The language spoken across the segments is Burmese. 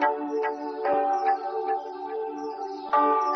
Thank you.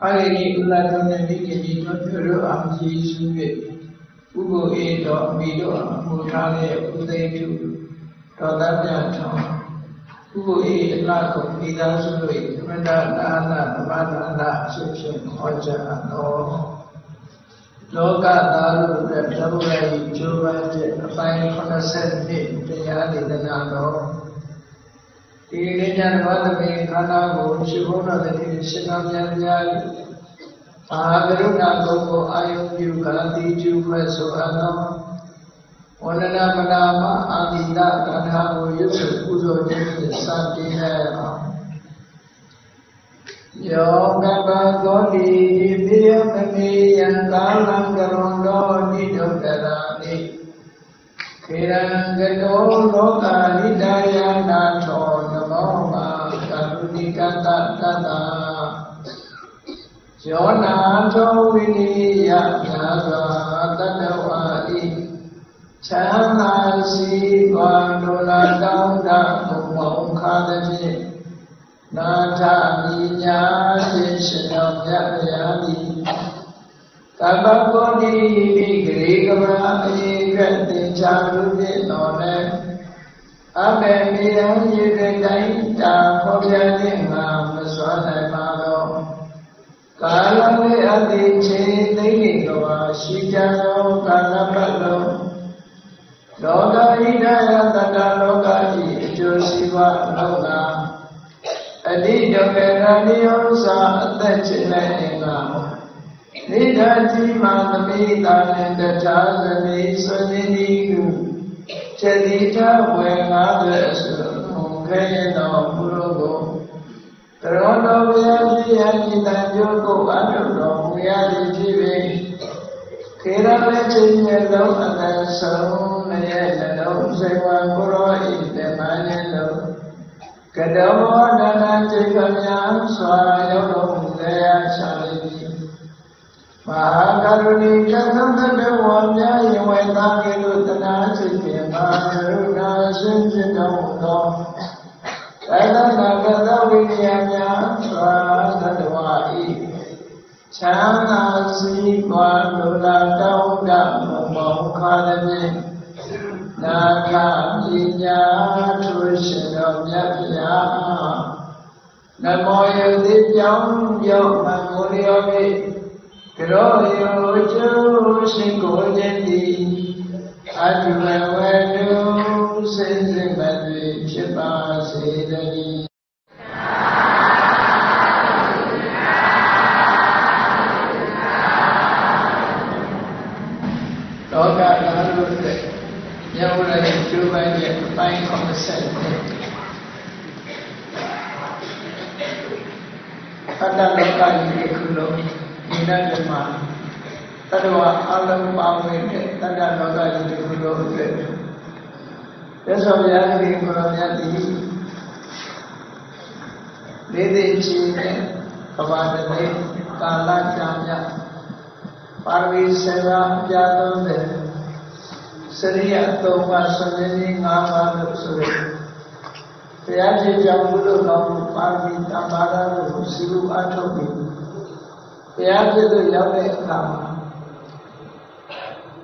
လတော်နဲ့မိခင်ကြီးတို့ပြုလို့အောင်ယေရှု၍ဥပုအေတော်အမိတို့အမှုထားတဲ့ဥသိပြုတော်တတ်ပြထောင်းဥပုအေအလားကိုမိသားစုတို့သမဏဒါနသဘာဒါနအဖြစ်ဖြင့်ဟောကြားတော်လောကသားတို့အတွက်ဘုရား၏ကျိုးပန်းတဲ့အပိုင်း80နှစ်တရားဒေသနာတော် ဒီနေ့ညဘာသမီးခန္ဓာကိုရှိဖို့တော်တဲ့ရှင်တော်မြတ်များအာကရုဏာကုံကိုအာယုပြုကတိကျူမဲ့ဆိုအပ်သောဝန္ဒနာမနာမအာတိတကထာကိုရွတ်ဆိုပူဇော်ခြင်းဖြင့်စတင်ရအောင်ယောကပသောတိပိယမမေယံကာလံကရွန်တော်နိဒုတရာနိခေရံကတောလောကာနိဒာယနာထောနမောမာ ကရုဏိကတတတယောနာသောဝိနိယညာစွာတတဝါဤချမ်းသာစီပွားလိုလားတောင်းတဘုံမောခါသည်ဖြင့်နာထမိညာရှင်ရှင်တော်မြတ်ဗျာတိကပ္ပကောတိပိဂရေကမအေကသင်္ချာလူဖြင့်တော်လည်း အမေမိယံရေတိုင်းတာခေါ်ပြခြင်းငါမစွမ်းနိုင်ပါကာလဝေအတိချေသိနေတော်ရှိကြသောကာလပတ်လုံးလောကဣဒယတတလောကဤအကျိုးရှိပါလောကအတိတကေရဏိယောသာအသက်ချင်တဲ့အင်္ဂါနိဒာတိမာသမိတာနှင့်တခြားသမီးဆွေနေသည်ဟု ချက်တိထဝေငါးသွဲဆိုခဲသောဘုရောကိုကရောတော်ဘုရားကြီးယတိတံကျိုးကိုအထုတော်မူရသည်ဖြစ်၍ခေရမဲ့ချင်းရဲ့လုံးအနန္ဆုံးရဲ့နှလုံးစိတ်ဝံကိုရောဤတမန်ရဲ့လုံးကတောဒနာတိကများစွာရောက်တော်မူလေရချာလိမ့်မဟာကရုဏီကသံတဝါမြာယဝေသာကေတုတနာစိတ် ဖြင့်မာကရုဏာရှင်ဖြစ်တော်မူသောသတ္တနာကသဝိနည်းများစွာသတ္တဝါဤချမ်းသာစီးပွားလိုလားတောင်းတမောခါသည်နာခပညာသူရှင်တော်မြတ်ဗျာနမောယတိပြောင်းပြောင်းမမောရယောမိကရောယောကျိုးရှင်ကိုခြင်းသည် အတုဝဝတုစိတ်စိတ်မသွေဖြစ်ပါစေတည်းလောကသားတို့အတွက်မြတ်ဝရရဲ့ကျိုးပိုင်းရဲ့အပိုင်း80နဲ့အတ္တလောကကြီးတစ်ခုလုံးဒီနေ့မှာတတ္တဝအလုံးပါဝင်တဲ့တတ္တလောကကြီးတစ်ခုလုံးအတွက်ရသော်ဘုရားရှင်ကိုရောမြတ်သည်နေသိချင်းနဲ့ကဘာတလေကာလကြာမြ တ်ပါရမီစေရာပြသုံးတဲ့စရိယသုံးပါးဆွေးနွေးငါးပါးလို့ဆိုရဘုရားရှင်ကြောင့်ဘုလိုတော်ကိုပါဠိတမ္ပါ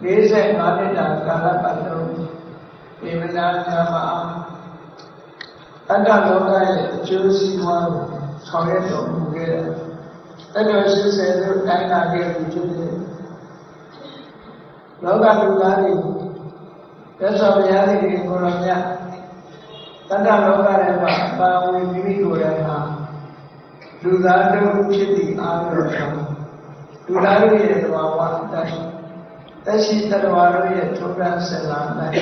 45နှစ်တာကာလပတ်လုံးဒီမနာများမှာအတ္တလောကရဲ့အကျိုးစီးပွားကိုဆောင်ရွက်တော်မူခဲ့တယ်။တတော်80လို့တိုင်းလာခဲ့ပြီဖြစ်တယ်။လောကလူသားတွေသက်တော်ဘုရားရှင်ကိုယ်တော်မြတ်တတ္တလောကထဲမှာပါဝင်မိမိကိုယ်တိုင်ဟာလူသားတို့ဖြစ်သည့်အားဖြင့်လူသားတို့ရဲ့သဘာဝအတိုင်း သက်ရှိတ attva တို့ရဲ့ထုံးတမ်းဆက်လာနိုင်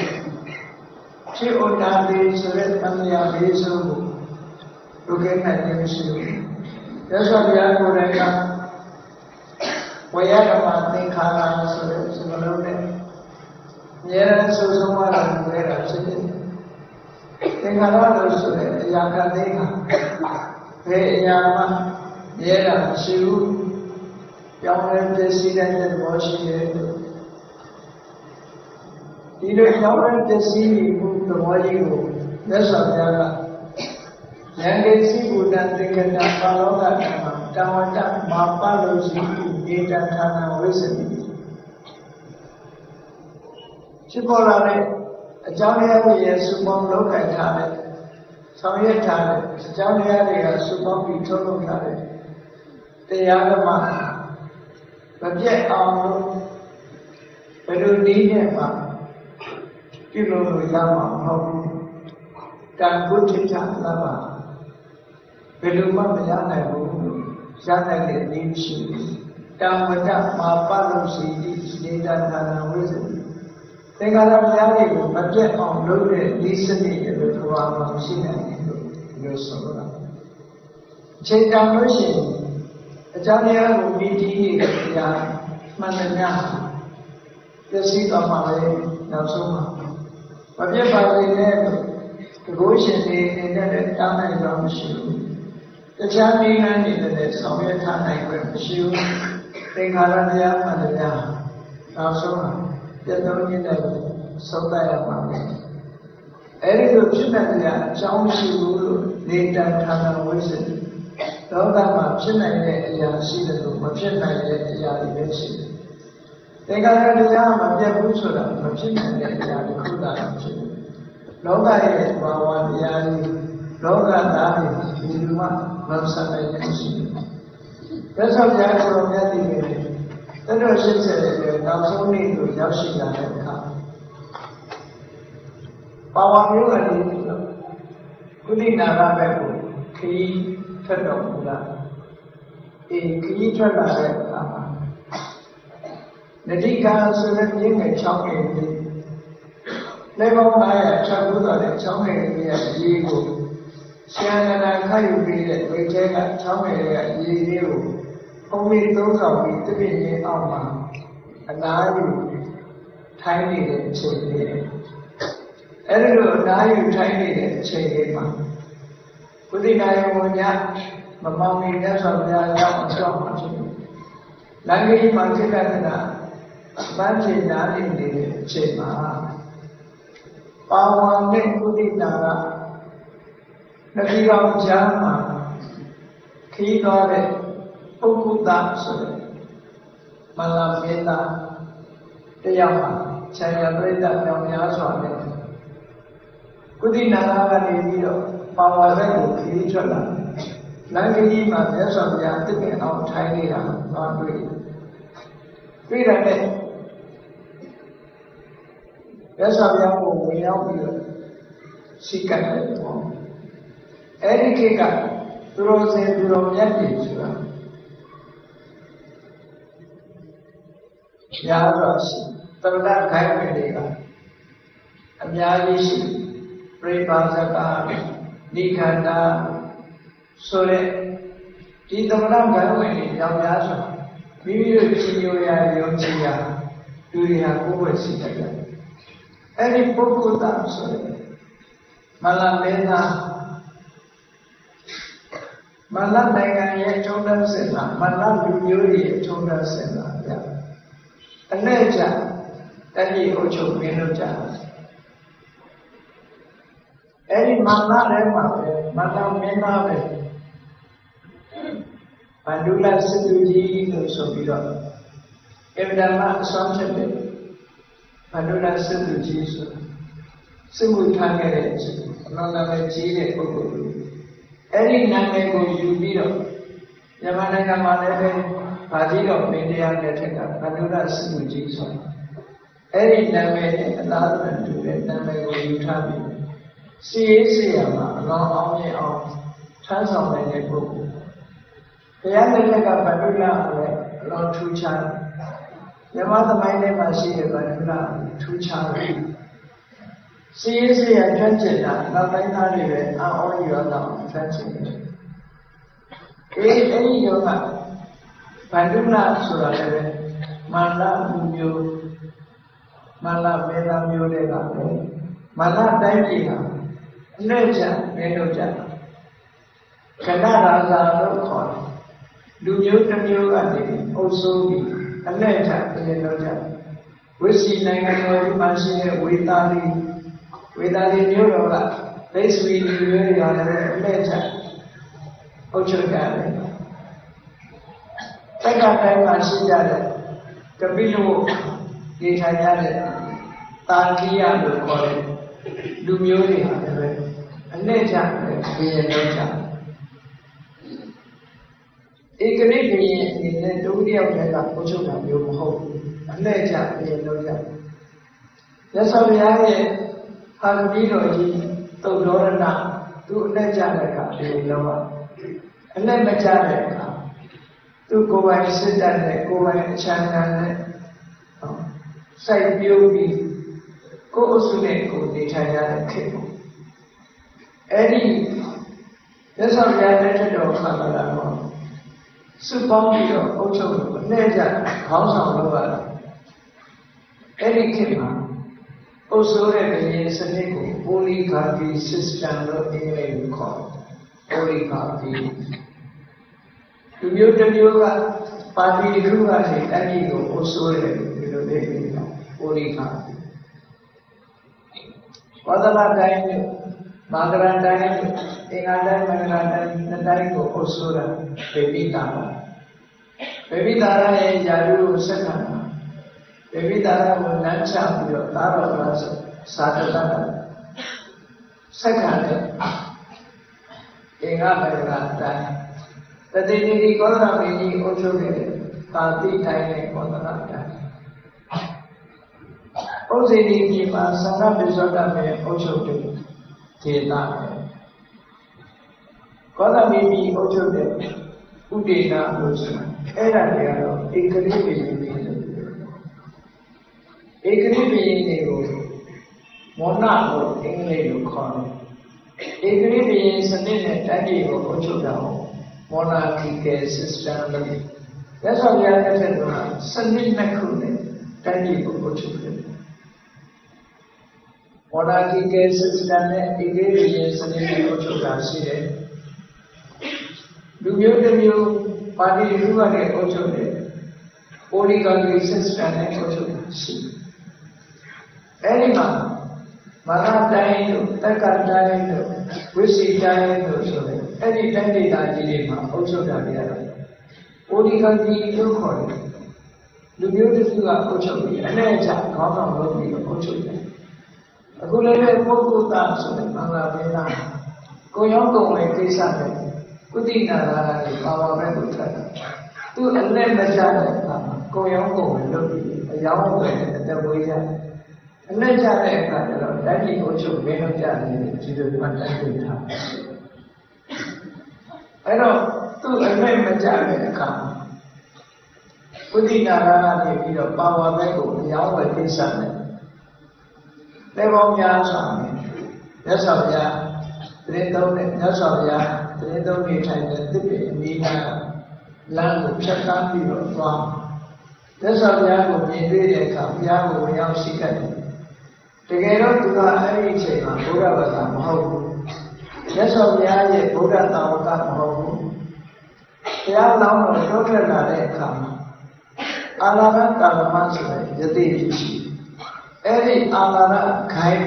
ဖြစ်ဥဒ္ဒါတိဆိုတဲ့သံဃာလေးစုကိုလူကဲနိုင်ခြင်းရှိတယ်။ရသော်ဘုရားကိုယ်တိုင်ကဝေယဓမ္မသင်္ခါရဆိုတဲ့စကားလုံးနဲ့အများအားဆုံးဆုံးမလာခဲ့တာဖြစ်တယ်။သင်္ခါရလို့ဆိုတဲ့အရာကသိခါဘယ်အရာမှမြဲတာမရှိဘူး။ပြောင်းလဲပြည့်စည်တဲ့သဘောရှိတယ် ဒီလိုကြောင်းတဲ့ပစ္စည်းမှုသဘောကြီးကိုမြတ်စွာဘုရားကဉာဏ်ကိစီဘုဒ္ဓသင်္ကတပါလောကဓမ္မတဝတ္တမာပလို့ရှိဧတဌာနဝိသတိဖြစ်ပေါ်လာတဲ့အကြောင်းတရားတွေရဲ့စုပေါင်းလောကထားတဲ့ဆောင်ရွက်ထားတဲ့အကြောင်းတရားတွေကစုပေါင်းပြီးထုတ်လုပ်ထားတဲ့တရားဓမ္မမပြတ်အောင်လို့ဘယ်လိုနည်းနဲ့မှ ပြုလို့လို့ရမှာမဟုတ်ဘူး။တန်ကုဋ္ဌိတလဘဘယ်လိုမှမရနိုင်ဘူး။ရနိုင်တဲ့နည်းရှိဘူး။တံဝတ္တမာပလို့ရှိသည့်နေတာနာနာဝိဇ္ဇတိသင်္ကာရတရားတွေကိုမပြတ်အောင်လုပ်တဲ့ဤစနစ်ရဲ့ဘဝမှာရှိနိုင်တယ်လို့ပြောဆိုတာ။ချိန်တန်လို့ရှိရင်အကြောင်းတရားကိုမြည်တည်နေတဲ့တရားမှန်တယ်များပျက်စီးသွားမှာလေနောက်ဆုံးမှာမ ပြတ်ပါစေနဲ့တကုရှင်တွေအနေနဲ့လည်းတားနိုင်တော့မရှိဘူးတခြားနည်းလမ်းတွေနဲ့ဆောင်ရွက်ထားနိုင်ခွင့်မရှိဘူးသင်္ခါရတရားမှန်တရားနောက်ဆုံးပြတ်သုံးနေတဲ့ဆုံးသတ်ရပါမယ်အဲဒီလိုဖြစ်နေတဲ့အကြောင်းရှိဘူးလို့နေတာဌာနဝိသေလောကမှာဖြစ်နိုင်တဲ့အရာရှိတယ်လို့မဖြစ်နိုင်တဲ့အရာတွေလည်းရှိတယ် သင်္ခါရတရားမပြတ်ဘူးဆိုတာမဖြစ်နိုင်တဲ့အရာတစ်ခုသာဖြစ်တယ်။လောကရဲ့ဘာဝတရားကြီးလောကသားတွေဒီလိုမှမဆက်နိုင်ဘူးရှိတယ်။ဒါဆိုကြားတော်မြတ်တည်နေတယ်။တတော်ရှိတဲ့တဲ့နောက်ဆုံးနေ့ကိုရောက်ရှိလာတဲ့အခါပါဝါမျိုးကလေးကုသနာရဘက်ကိုခရီးထွက်တော်မူလာ။အေးခရီးထွက်လာတဲ့အခါမှာ နတိကာဆိုတဲ့ပြင်းငယ်6ငယ်လေးလေပေါင်း900ချက်ဘူးတော်တဲ့6ငယ်လေးရဲ့အရေးကိုရှန္ဒနာခတ်ယူပြီးတဲ့ဝိထဲက6ငယ်လေးရဲ့အရေးလေးကိုဘုံမီသုံးဆောင်ပြီးတပြည့်ချင်းအောက်မှာအနာယူထိုင်းနေတဲ့အချိန်လေးအဲဒီလိုအနာယူထိုင်းနေတဲ့အချိန်လေးမှာကုသနာယဝညမမောင်မီမြတ်စွာဘုရားရောက်အောင်ကြောက်ပါခြင်းလမ်းကြီးမှာစိတ်ကနာ ပန်းချင်နာနေနေတဲ့အချိန်မှာပါဝါနဲ့ကုသနာကနှစ်ဒီကောင်ကြားမှာခီးသွားတဲ့ပုဂ္ဂုတဆိုတဲ့မလာမေတ္တာတရားမှာခြံရပြိတ္တမြောင်များစွာနဲ့ကုသနာကနေပြီးတော့ပါဝါဘက်ကိုခီးထွက်လာလမ်းကြီးမှာမြတ်စွာဘုရားတကယ်အောင်ထိုင်နေတာတော့တွေ့တယ်တွေ့ တယ်နဲ့မြတ်စွာဘုရားကိုဝင်ရောက်ပြီးတော့ရှိကတ်တယ်ပေါ့အဲ့ဒီခေတ်ကသူတော်စင်သူတော်မြတ်တွေဆိုတာညာတော့ရှိတရဏခိုင်မယ်တွေကအများကြီးရှိပြိပါဇကနိခန္ဓာဆိုတဲ့ဒီသမဏဂံဝင်တွေကြောင့်များစွာမိမိတို့ချီးညိုရာယုံကြည်ရာလူတွေဟာကိုယ်ဝယ်ရှိတတ်တယ် အဲ့ဒီပုဂ္ဂိုလ်သားဆိုရင်မလမေသာမလနိုင်ငံရဲ့ထုံးတမ်းစင်လာမလလူမျိုးရဲ့ထုံးတမ်းစင်လာပြအနဲ့ကြတတိအုပ်ချုပ်မင်းတို့ကြအဲ့ဒီမာနထဲမှာပဲမာနမင်းသားပဲဗန္ဓုလစစ်သူကြီးလို့ဆိုပြီးတော့အဗ္ဗဒမအဆောင်ချက်တယ် ဗန္ဓုလစစ်သူကြီးဆိုစစ်မှုထားခဲ့တဲ့အလုံးနာမည်ကြီးတဲ့ပုဂ္ဂိုလ်အဲ့ဒီနာမည်ကိုယူပြီးတော့မြန်မာနိုင်ငံမှာလည်းပဲဗာကြီးတော်မင်းတရားနဲ့ထက်ကဗန္ဓုလစစ်သူကြီးဆိုတာအဲ့ဒီနာမည်နဲ့အလားတူတဲ့နာမည်ကိုယူထားပြီးစီရေးစီရမှာအလောင်းအောင်မြင်အောင်ထမ်းဆောင်နိုင်တဲ့ပုဂ္ဂိုလ်ဘုရားလက်ထက်ကဗန္ဓုလလည်းအလောင်းထူးခြား မြမသမိုင်းထဲမှာရှိတဲ့ဗန္ဓုလထူးခြားတယ်စီရေးစီရကျွမ်းကျင်တာနောက်တိုင်းသားတွေပဲအောင်းအောင်းရောတော့ကျွမ်းကျင်တယ်အေးအဲ့ဒီယောကဗန္ဓုလဆိုတာလည်းမာနမှုမျိုးမာနမေသာမျိုးတွေကလည်းမာနတိုင်းပြည်ဟာအနဲ့ချနေလို့ကြခဏရာဇာလို့ခေါ်တယ်လူမျိုးတစ်မျိုးကနေအုပ်စိုးပြီး အနဲ့ချနေလို့ကြဝိစီနိုင်ငံတော်မှာရှိတဲ့ဝေသာလီဝေသာလီမျိုးတော်ကဒိသဝီလူမျိုးတွေကလည်းအနဲ့ချအုပ်ချုပ်ကြတယ်တက္ကသိုလ်မှာရှိကြတဲ့ကပိလဝနေထိုင်ရတဲ့တာကိယလို့ခေါ်တဲ့လူမျိုးတွေဟာလည်းအနဲ့ချတယ်ဘယ်လိုလုပ်ကြ ဧကရိဘုရင်အနေနဲ့ဒုတိယဘက်ကပို့ချုပ်တာမျိုးမဟုတ်ဘူးအနဲ့ချဘယ်လိုလုပ်ကြရသော်ဘုရားရဲ့ဟာကတိတော်ကြီးသုတ်တော်ရဏသူအနဲ့ချတဲ့အခါဘယ်လိုလုပ်ရအနဲ့မချတဲ့အခါသူကိုယ်ပိုင်စစ်တပ်နဲ့ကိုယ်ပိုင်အချမ်းသာနဲ့စိုက်ပျိုးပြီးကိုယ်အစုနဲ့ကိုယ်နေထိုင်ရတဲ့ခေတ်ပေါ့အဲ့ဒီရသော်ဘုရားလက်ထက်တော်ခါလာတော့ စုပေါင်းပြီးတော့အုပ်ချုပ်လို့အနဲ့ကြခေါင်းဆောင်လုပ်ရတာအဲ့ဒီခေတ်မှာအုပ်စိုးတဲ့ဘုရင်စနစ်ကို oligarchy system လို့အင်္ဂလိပ်လိုခေါ်တယ် oligarchy လူမျိုးတစ်မျိုးကပါတီတစ်ခုကနေတိုင်းပြည်ကိုအုပ်စိုးတယ်ဒီလိုလေးပြီးတော့ oligarchy ဝါဒနာတိုင်းနဲ့မာဂရန်တိုင်းနဲ့အင်္ဂါတိုင်းမင်္ဂလာတိုင်း နှစ်တိုင်းကိုအုပ်စိုးတာပေပိတာပါပေပိတာရဲ့ယာရုကိုဆက်ခံတာပေပိတာကိုလမ်းချပြီးတော့သာတော်လာဆိုသာတ ဒီကောသရမင်းကြီးအုပ်ချုပ်ခဲ့တယ်ပါတိတိုင်းနဲ့ကောသရတိုင်းဥစ္စေတိပြည်မှာသံဃပိစ္ဆောတမေအုပ်ချုပ်တယ်ဒေသပဲကောသမီးပြည်အုပ်ချုပ်တဲ့ဥဒေနာလို့ဆိုတာအဲ့ဒါတွေကတော့ဧကရိပိယင်းတွေလို့ပြောဧကရိပိယင်းတွေကိုမောနလို့အင်္ဂလိပ်လိုခေါ်တယ်ဧကရိပိယင်းစနစ်နဲ့တိုင်းပြည်ကိုအုပ်ချုပ်တာကို monarchical system လို့လက်ဆောင်ရတဲ့ထက်ကစနစ်နှစ်ခုနဲ့တိုင်းပြည်ကိုအုပ်ချုပ်တယ် monarchical system နဲ့ဧကရိယစနစ်ကိုအုပ်ချုပ်တာရှိတယ်လူမျိုးတစ်မျိုးပါတီလူကနေအုပ်ချုပ်တယ် oligarchy system နဲ့အုပ်ချုပ်တာရှိတယ်အဲဒီမှာမာနတိုင်းတို့တက္ကတိုင်းတို့ဝိစီတိုင်းတို့ဆိုတဲ့အဲ့ဒီတိုင်းဒေသကြီးတွေမှာအုပ်ချုပ်တာတွေရတယ် oligarchy လို့ခေါ်တယ်လူမျိုးတစ်ခုကအုပ်ချုပ်ပြီးအနဲ့ အချခေါင်းဆောင်လုပ်ပြီးအုပ်ချုပ်တယ်အခုလည်းပဲပုဂ္ဂိုလ်သားဆိုတဲ့မင်္ဂလာပေးတာကိုရောကုန်ဝင်ကိစ္စနဲ့ကုသနာရာကနေပါဝါပဲကိုထွက်တာသူအနဲ့မချတဲ့အခါမှာကိုရောကုန်ဝင်လုပ်ပြီးအယောင်းဝင်တဲ့အတဝေးကြအနဲ့ချတဲ့အခါကျတော့ဓာတ်ကြီးကိုချုပ်မင်းတို့ကြတယ်ဒီလိုမှတ်တိုင်းတွေ့ထားအဲ့တော့သူအနဲ့မချတဲ့အခါမှာကုသနာရာကနေပြီးတော့ပါဝါပဲကိုအယောင်းဝင်ကိစ္စနဲ့ လက်ပေါင်းများစွာနဲ့မြတ်စွာဘုရားတရင်သုံးနဲ့မြတ်စွာဘုရားတရင်သုံးနေထိုင်တဲ့သစ်ပင်အမိနာလမ်းကိုဖြတ်သန်းပြီးတော့သွားမြတ်စွာဘုရားကိုမြင်တွေ့တဲ့အခါဘုရားကိုဝင်ရောက်ရှိခဲ့တယ်တကယ်တော့သူကအဲ့ဒီအချိန်မှာဘုရားဘာသာမဟုတ်ဘူးမြတ်စွာဘုရားရဲ့ဗုဒ္ဓတာဝကမဟုတ်ဘူးဘုရားလောင်းတော်ထုတ်ထွက်လာတဲ့အခါမှာအာလာဘကာလမဆိုတဲ့ယတိဖြစ်ရှိတယ် အဲ့ဒီအာလာရခိုင်း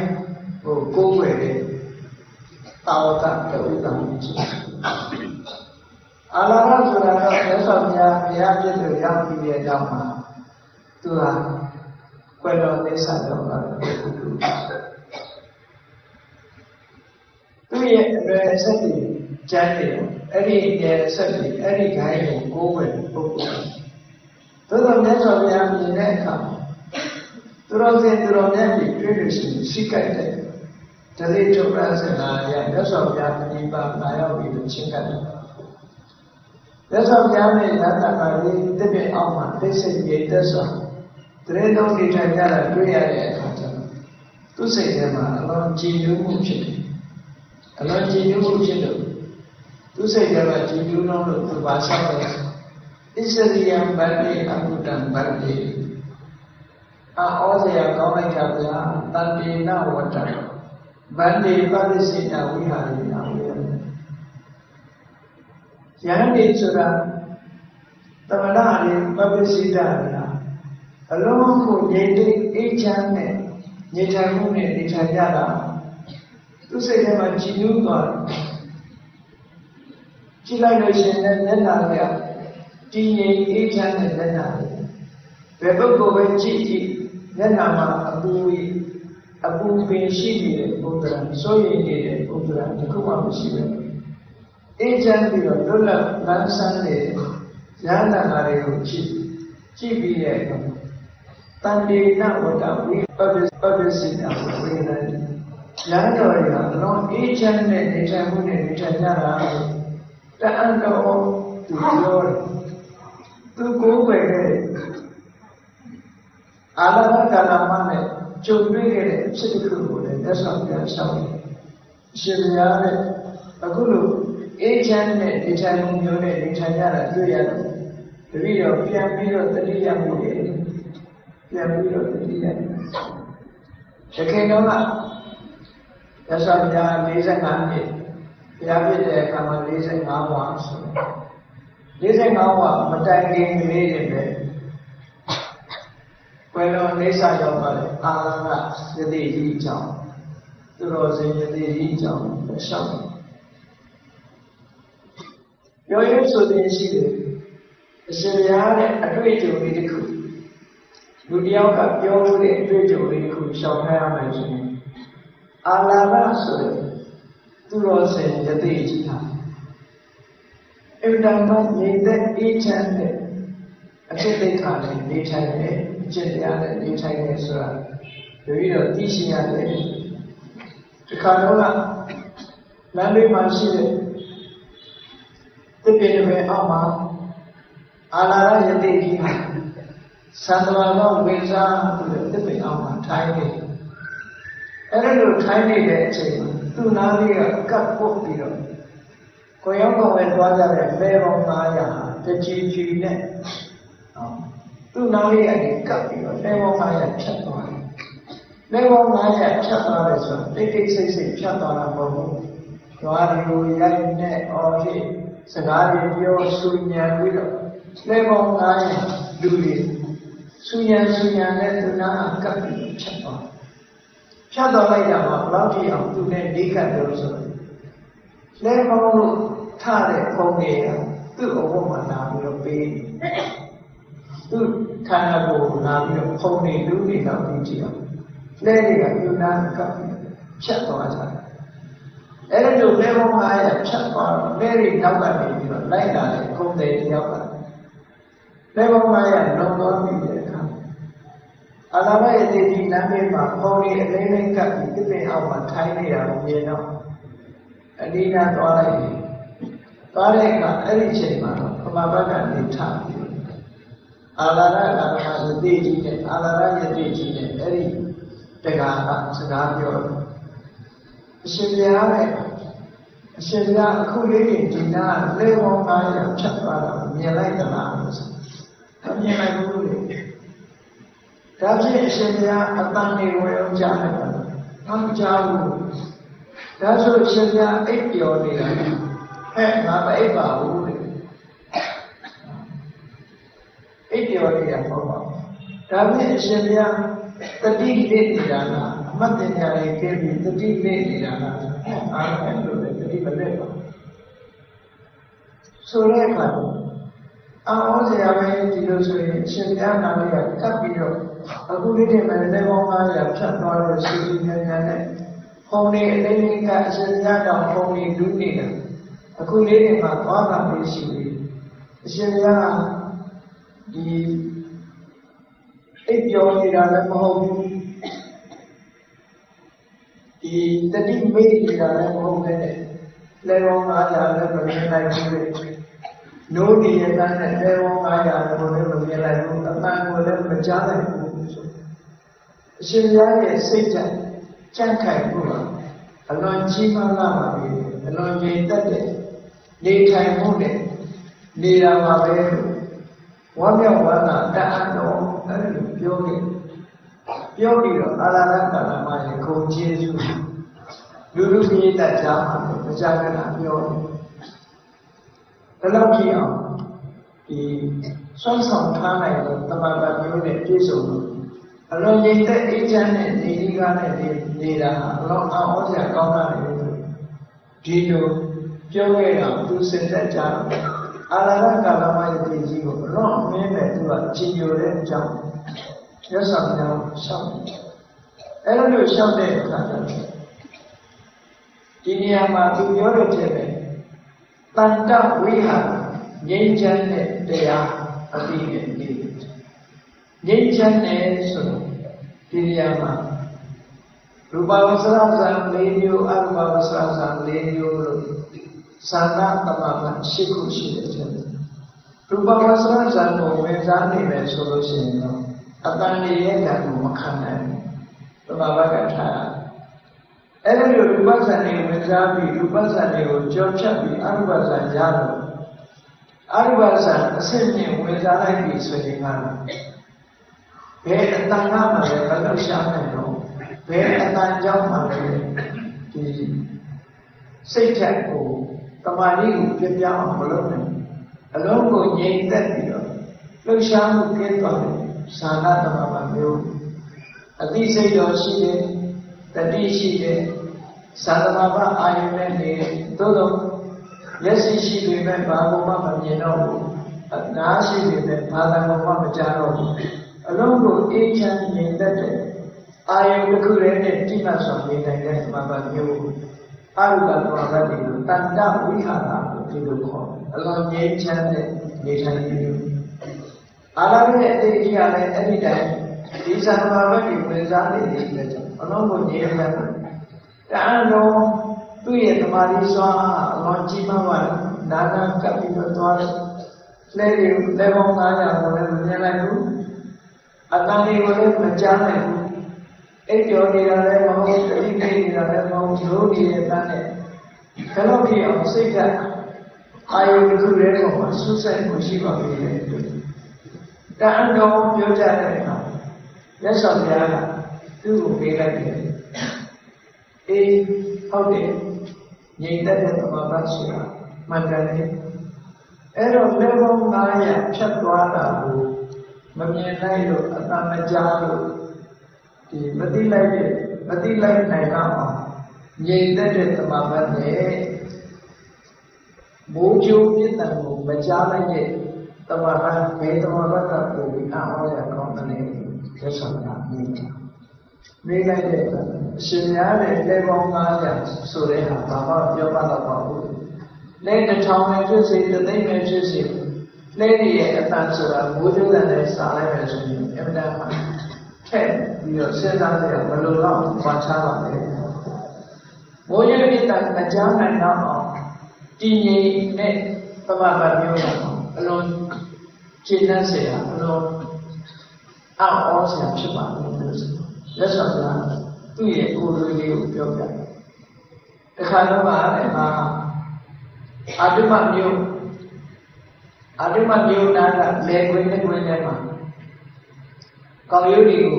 ဟိုကိုးွယ်တဲ့ဘုရားရှင်မြတ်စွာဘုရားရဲ့ဗုဒ္ဓတာဝကကိုးကွယ်တဲ့အခါမှာဘုရားရှင်မြတ်စွာဘုရားတာဝကတူတာရှိအာလာရဆိုတာတော့မြတ်စွာဘုရားဘုရားပြည့်စုံရောက်ပြီးတဲ့နောက်မှာသူဟာကွယ်တော်လေးဆက်တော်ပါတယ်သူရဲ့အရွယ်ဆက်တွေကျမ်းတယ်အဲ့ဒီအရွယ်ဆက်တွေအဲ့ဒီခိုင်းကိုကိုးဝယ်ပုဂ္ဂိုလ်သို့တော်မြတ်စွာဘုရားမြင်တဲ့အခါသူ တော်စင်သူတော်မြတ်ကြီးတွေ့လို့ရှိရင်စိတ်ကြိုက်တယ်တတိထုတ်ရစနာရမြတ်စွာဘုရားဒီပါလာရောက်ပြီးလို့ချင်းကတ်တယ်မြတ်စွာဘုရားနဲ့ရတ္တပါလေးတပြည့်အောင်မှာသိစိတ်ရည်သက်စွာတရေတော်နေထိုင်ကြတာတွေ့ရတဲ့အခါကျတော့သူ့စိတ်ထဲမှာအလွန်ကြည်ညိုမှုဖြစ်တယ်အလွန်ကြည်ညိုမှုဖြစ်လို့သူစိတ်ထဲမှာကြည်ညိုလုံးလို့သူပါဆောက်တယ်ဣစရိယံဗတ္တိအမှုတံဗတ္တိ အာဩဇယကောင်းလိုက်တာဗျာတန်တေနဝတ္တဗတ္တိပရိစိတဝိဟာရိနာဝိယယန္တိဆိုတာတမနာရိပပရိစိတဗျာအလုံးကိုငြိမ်သိအေးချမ်းနဲ့ညင်ထိုင်မှုနဲ့နေထိုင်ကြတာသူစိတ်ထဲမှာကြည်နူးသွားကြည့်လိုက်လို့ရှိရင်လည်းမျက်နှာကတည်ငြိမ်အေးချမ်းတဲ့မျက်နှာဘယ်ပုဂ္ဂိုလ်ပဲကြည့်ကြည့် မျက်နှာမှာအပူအပူပင်ရှိနေတဲ့ပုဒ်ရာစိုးရိမ်နေတဲ့ပုဒ်ရာတခုမှမရှိဘူးအေးချမ်းပြီးတော့လွတ်လပ်လန်းဆန်းတဲ့ဉာဏ်နာတွေကိုကြည့်ကြည့်ပြီးတဲ့အခါတန်တေနဝတ္တဝိပပ္ပပပ္ပစိတဝေဒနာရန်တော်ရအလုံးအေးချမ်းတဲ့နေထိုင်မှုနဲ့နေထိုင်ကြတာတအံတော်သူပြောတယ်သူကိုယ်ပဲ အာလဘကာလမနဲ့ကြုံတွေ့ခဲ့တဲ့အဖြစ်တစ်ခုကိုလည်းသက်ဆောင်ပြန်ရှောက်တယ်ရှင်ဘုရားနဲ့အခုလိုအေးချမ်းတဲ့နေထိုင်မှုမျိုးနဲ့နေထိုင်ကြတာတွေ့ရတယ်တတိယပြန်ပြီးတော့တတိယမှုတွေပြန်ပြီးတော့တတိယရခိုင်တော့ရသဗျာ45နှစ်ဘုရားပြည့်တဲ့အခါမှာ45ဘဝဆို45ဘဝမတိုင်ခင်ကလေးတွေပဲ ဘယ်လိုအိဋ္ဌာရောက်ပါလဲအာရယတိကြီးအကြောင်းသူတော်စင်ယတိကြီးအကြောင်းရှောက်ပြောရဆိုတဲ့ရှိတယ်အရှင်ဘုရားနဲ့အတွေ့အကြုံလေးတစ်ခုလူတယောက်ကပြောလို့တဲ့အတွေ့အကြုံလေးတစ်ခုရှောက်ထားရမယ်ဆိုရင်အာလာဘဆိုတဲ့သူတော်စင်ယတိကြီးဟာအဗ္ဗဓမ္မနေတဲ့အေးချမ်းတဲ့အဖြစ်သိက္ခာနဲ့နေထိုင်တဲ့ အကျင့်တရားနဲ့နေထိုင်နေဆိုတာတပည့်တော်သိရှိရတယ်ဒီခါတော့လမ်းလေးမှာရှိတဲ့တပြည့်တည်းအောက်မှာအာလာရယတိကြီးဟာသံဃာတော်ဝိဇာဆိုတဲ့တပြည့်အောက်မှာထိုင်နေအဲ့ဒါလိုထိုင်နေတဲ့အချိန်မှာသူ့နားလေးကကပ်ပုတ်ပြီးတော့ကိုရောက်ကောင်းဝဲသွားကြတဲ့လေပေါင်း900တချီချီနဲ့ သူ့နားလေးကနေကပ်ပြီးတော့လေပေါင်း900ဖြတ်သွားတယ်လေပေါင်း900ဖြတ်သွားတယ်ဆိုတော့တိတ်တိတ်ဆိတ်ဆိတ်ဖြတ်သွားတာမဟုတ်ဘူး။ကြွားဒီကိုရိုက်နဲ့အော်ဖြစ်စကားတွေပြောဆူညံပြီးတော့လေပေါင်း900လူတွေဆူညံဆူညံနဲ့သူနာကပ်ပြီးဖြတ်သွားဖြတ်သွားလိုက်တာမှာဘလောက်ကြည့်အောင်သူနဲ့ဒီကပ်တယ်ဆိုတော့လဲကောင်းလို့ထတဲ့ပုံတွေကသူ့အဝတ်မှာလာပြီးတော့ပေး သူ့ခန္ဓာကိုယ်လာပြီးတော့ဖုံနေလူတွေတော့ပြီးကြည့်အောင်လဲတွေကယူနာကပ်ဖြတ်သွားကြတယ်အဲ့ဒါတို့လဲပေါင်း900ဖြတ်သွားတော့လဲတွေနောက်ကနေပြီးတော့လိုက်လာတဲ့ခုံတဲ့တယောက်ကလဲပေါင်း900လုံသွားပြီးတဲ့အခါအလာဘရဲ့ဒီဒီလမ်းဘေးမှာဖုံနေအလေးလေးကပ်ပြီးတစ်ပင်အောက်မှာထိုင်းနေတာကိုမြင်တော့အဒီနာသွားလိုက်ပြီသွားတဲ့အခါအဲ့ဒီချိန်မှာပမာဘကနေထပြီး အာလာရအာရယတိကြီးနဲ့အာလာရယတိကြီးနဲ့အဲ့ဒီတက္ကကစကားပြောတယ်အရှင်ဘုရားနဲ့အရှင်ဘုရားအခုလေးဒီနာလေဝေါ900ဖြတ်သွားတာမြင်လိုက်သလားလို့ဆိုမမြင်လိုက်ဘူးလေဒါဖြင့်အရှင်ဘုရားအတန်နေဝေအောင်ကြားလိုက်တာမကြားဘူးဒါဆိုရှင်ပြအိပ်ပျော်နေတာဟဲ့ငါမအိပ်ပါဘူးလေ အိပ်ပျော်နေတာမဟုတ်ပါဘူးဒါဖြင့်အရှင်ပြတတိလေးနေတာကအမတ်တင်ညာလေးပြပြီးတတိလေးနေတာကအားလည်းလို့လည်းတတိမလက်ပါဆိုတဲ့အခါအောင်းစရာပဲဒီလိုဆိုရင်ရှင်ပြားနာလေးကကပ်ပြီးတော့အခုလေးတွေလည်းလက်ပေါင်း900ဖြတ်သွားလို့စီစီညံ့ညံ့နဲ့ဖုန်းလေးအလေးလေးကအရှင်ပြားတော်ဖုန်းလေးလူးနေတာအခုလေးတွေမှာသွားတာလေးရှိပြီအရှင်ပြား ဒီအိပ်ပြောနေတာလည်းမဟုတ်ဘူးဒီတတိမိတ်နေတာလည်းမဟုတ်ပဲလေပေါင်း900လည်းမမြင်နိုင်ဘူးလေနိုးဒီရတဲ့လေပေါင်း900ကိုလည်းမမြင်နိုင်ဘူးအမှန်ကိုလည်းမကြားနိုင်ဘူးဆိုအရှင်ဘုရားရဲ့စိတ်ဓာတ်ကြံ့ခိုင်မှုပါအလွန်ကြီးမားလာပါပြီအလွန်ကြီးတတ်တဲ့နေထိုင်မှုနဲ့နေတာပါပဲ ဝမ်းမြောက်ဝမ်းသာတတ်အပ်တော့အဲ့လိုပြောခဲ့ပြောပြီးတော့အာရဏကာလမှာရေခုံကျေးဇူးလူလူကြီးတတ်ကြမှာမကြခဏပြောတယ်ဘယ်လောက်ကြည့်အောင်ဒီဆွမ်းဆောင်ထားနိုင်တဲ့တမန်တော်မျိုးနဲ့ပြည့်စုံလို့အလွန်ငြိမ်သက်အေးချမ်းတဲ့နေဒီကားနဲ့နေတာအလွန်အောင်စရာကောင်းတာလေဒီလိုပြောခဲ့တာသူစင်သက်ကြတယ် အာရဏကာလမယတိကြီးကိုအလွန်မင်းနဲ့သူကကြည်ညိုတဲ့အကြောင်းရသော်ကြောင့်ရှောက်တယ်အဲ့လိုရှောက်တဲ့အခါကျတော့ဒီနေရာမှာသူပြောတဲ့ချက်ပဲတန်တဝိဟာငြိမ်းချမ်းတဲ့တရားအတိနဲ့နေငြိမ်းချမ်းတယ်ဆိုတော့ဒီနေရာမှာရူပဝဆရာဇံ၄မျိုးအရူပဝဆရာဇံ၄မျိုးလို့ သာနာတမန်ရှိခုရှိတဲ့ချက်ရူပဝဆရာဇံကိုဝင်စားနေမယ်ဆိုလို့ရှိရင်တော့အတန်လေးရဲ့ဓာတ်ကိုမခံနိုင်ဘူးတမန်ဘကထားအဲ့ဒီလိုရူပဇံတွေဝင်စားပြီးရူပဇံတွေကိုကြောဖြတ်ပြီးအရူပဇံရတော့အရူပဇံအစစ်မြင့်ဝင်စားလိုက်ပြီဆိုရင်ကတော့ဘယ်အတန်ကမှလည်းမလှုပ်ရှားနိုင်တော့ဘယ်အတန်ကြောင့်မှလည်းဒီစိတ်ဓာတ်ကို တမာတိကိုပြပြအောင်မလုပ်နိုင်အလုံးကိုငြိမ်သက်ပြီးတော့လှုပ်ရှားမှုကင်းသွားတယ်သာနာတမဘာမျိုးအသိစိတ်တော်ရှိတယ်တတိရှိတယ်သာသမဘာအာယုနဲ့နေသို့တော့လက်ရှိရှိပေမဲ့ဘာမှမမြင်တော့ဘူးအနာရှိပေမဲ့ဘာသာမှမကြားတော့ဘူးအလုံးကိုအေးချမ်းငြိမ်သက်တဲ့အာယုတစ်ခုတည်းနဲ့တိမှတ်စွာနေနိုင်တဲ့သမဘာမျိုး အရုပသမဘာတိကိုတန်တဝိဟာရကိုဒီလိုခေါ်အလုံးငြိမ်းချမ်းတဲ့နေထိုင်မျိုးအာရရဲ့အတိတ်ကြီးကလည်းအဲ့ဒီတိုင်းဒီသံဃာဘက်ကိုဝင်စားနေတယ်လေကြောင့်အလုံးကိုငြိမ်းချမ်းတယ်တန်တော့သူ့ရဲ့သမာဓိစွမ်းအလုံးကြီးမားပါနာနာကပ်ပြီးတော့သွားတယ်လဲတွေလဲပေါင်း900ကိုလည်းမမြင်လိုက်ဘူးအတန်တွေကိုလည်းမကြားနိုင်ဘူး အိပ်ကျော်နေတာလည်းမဟုတ်တတိပိနေတာလည်းမဟုတ်ရိုးနေတဲ့တန်းနဲ့ဘယ်လိုဖြစ်အောင်စိတ်ကအာယုတစ်ခုတည်းပေါ်မှာဆွဆက်မှုရှိပါပြီလေတန်တော်ပြောကြတဲ့အခါမြတ်စွာဘုရားကသူ့ကိုပေးလိုက်တယ်အေးဟုတ်တယ်ငြိမ်သက်တဲ့သမာဓိဆိုတာမှန်တယ်အဲ့တော့လက်ပေါင်း900ဖြတ်သွားတာကိုမမြင်နိုင်လို့အတမကြားလို့ ဒီမသိလိုက်တဲ့မသိလိုက်နိုင်တော့အောင်ငြိမ်သက်တဲ့သမာဓိနဲ့မိုးကြိုးပြည့်တံကိုမကြားလိုက်တဲ့တမဟာဘယ်တမဟာကပို့ပြီးအားဟောရကောင်းတယ်ဆက်ဆံတာမြင်တာနေလိုက်တဲ့အရှင်များတဲ့လေပေါင်း900ဆိုတဲ့ဟာဘာမှပြောပါတော့ပါဘူးလဲတစ်ထောင်နဲ့ဖြစ်စေတစ်သိန်းနဲ့ဖြစ်စေလဲနေရဲ့အတန်ဆိုတာမိုးကြိုးတန်နဲ့စားလိုက်မယ်ဆိုရင်အမှန်တမ်းထ က်ပြီးတော့စဉ်းစားကြရဘယ်လိုတော့ဝါချပါလဲမိုးရွာပြတန်မကြားနိုင်တော့အောင်တည်ငြိမ်တဲ့ပမာပမျိုးတော့အလုံးကျင့်တတ်เสียအလုံးအောက်အောစရာဖြစ်ပါလိမ့်မယ်လက်ဆောင်ကသူ့ရဲ့ကိုယ်လိုလေးကိုပြောပြတယ်တခါတော့ကလည်းဟာအာတုမမျိုးအာတုမမျိုးနာကလေခွင်းနဲ့ခွင်းထဲမှာ ကောင်းရိုးတွေကို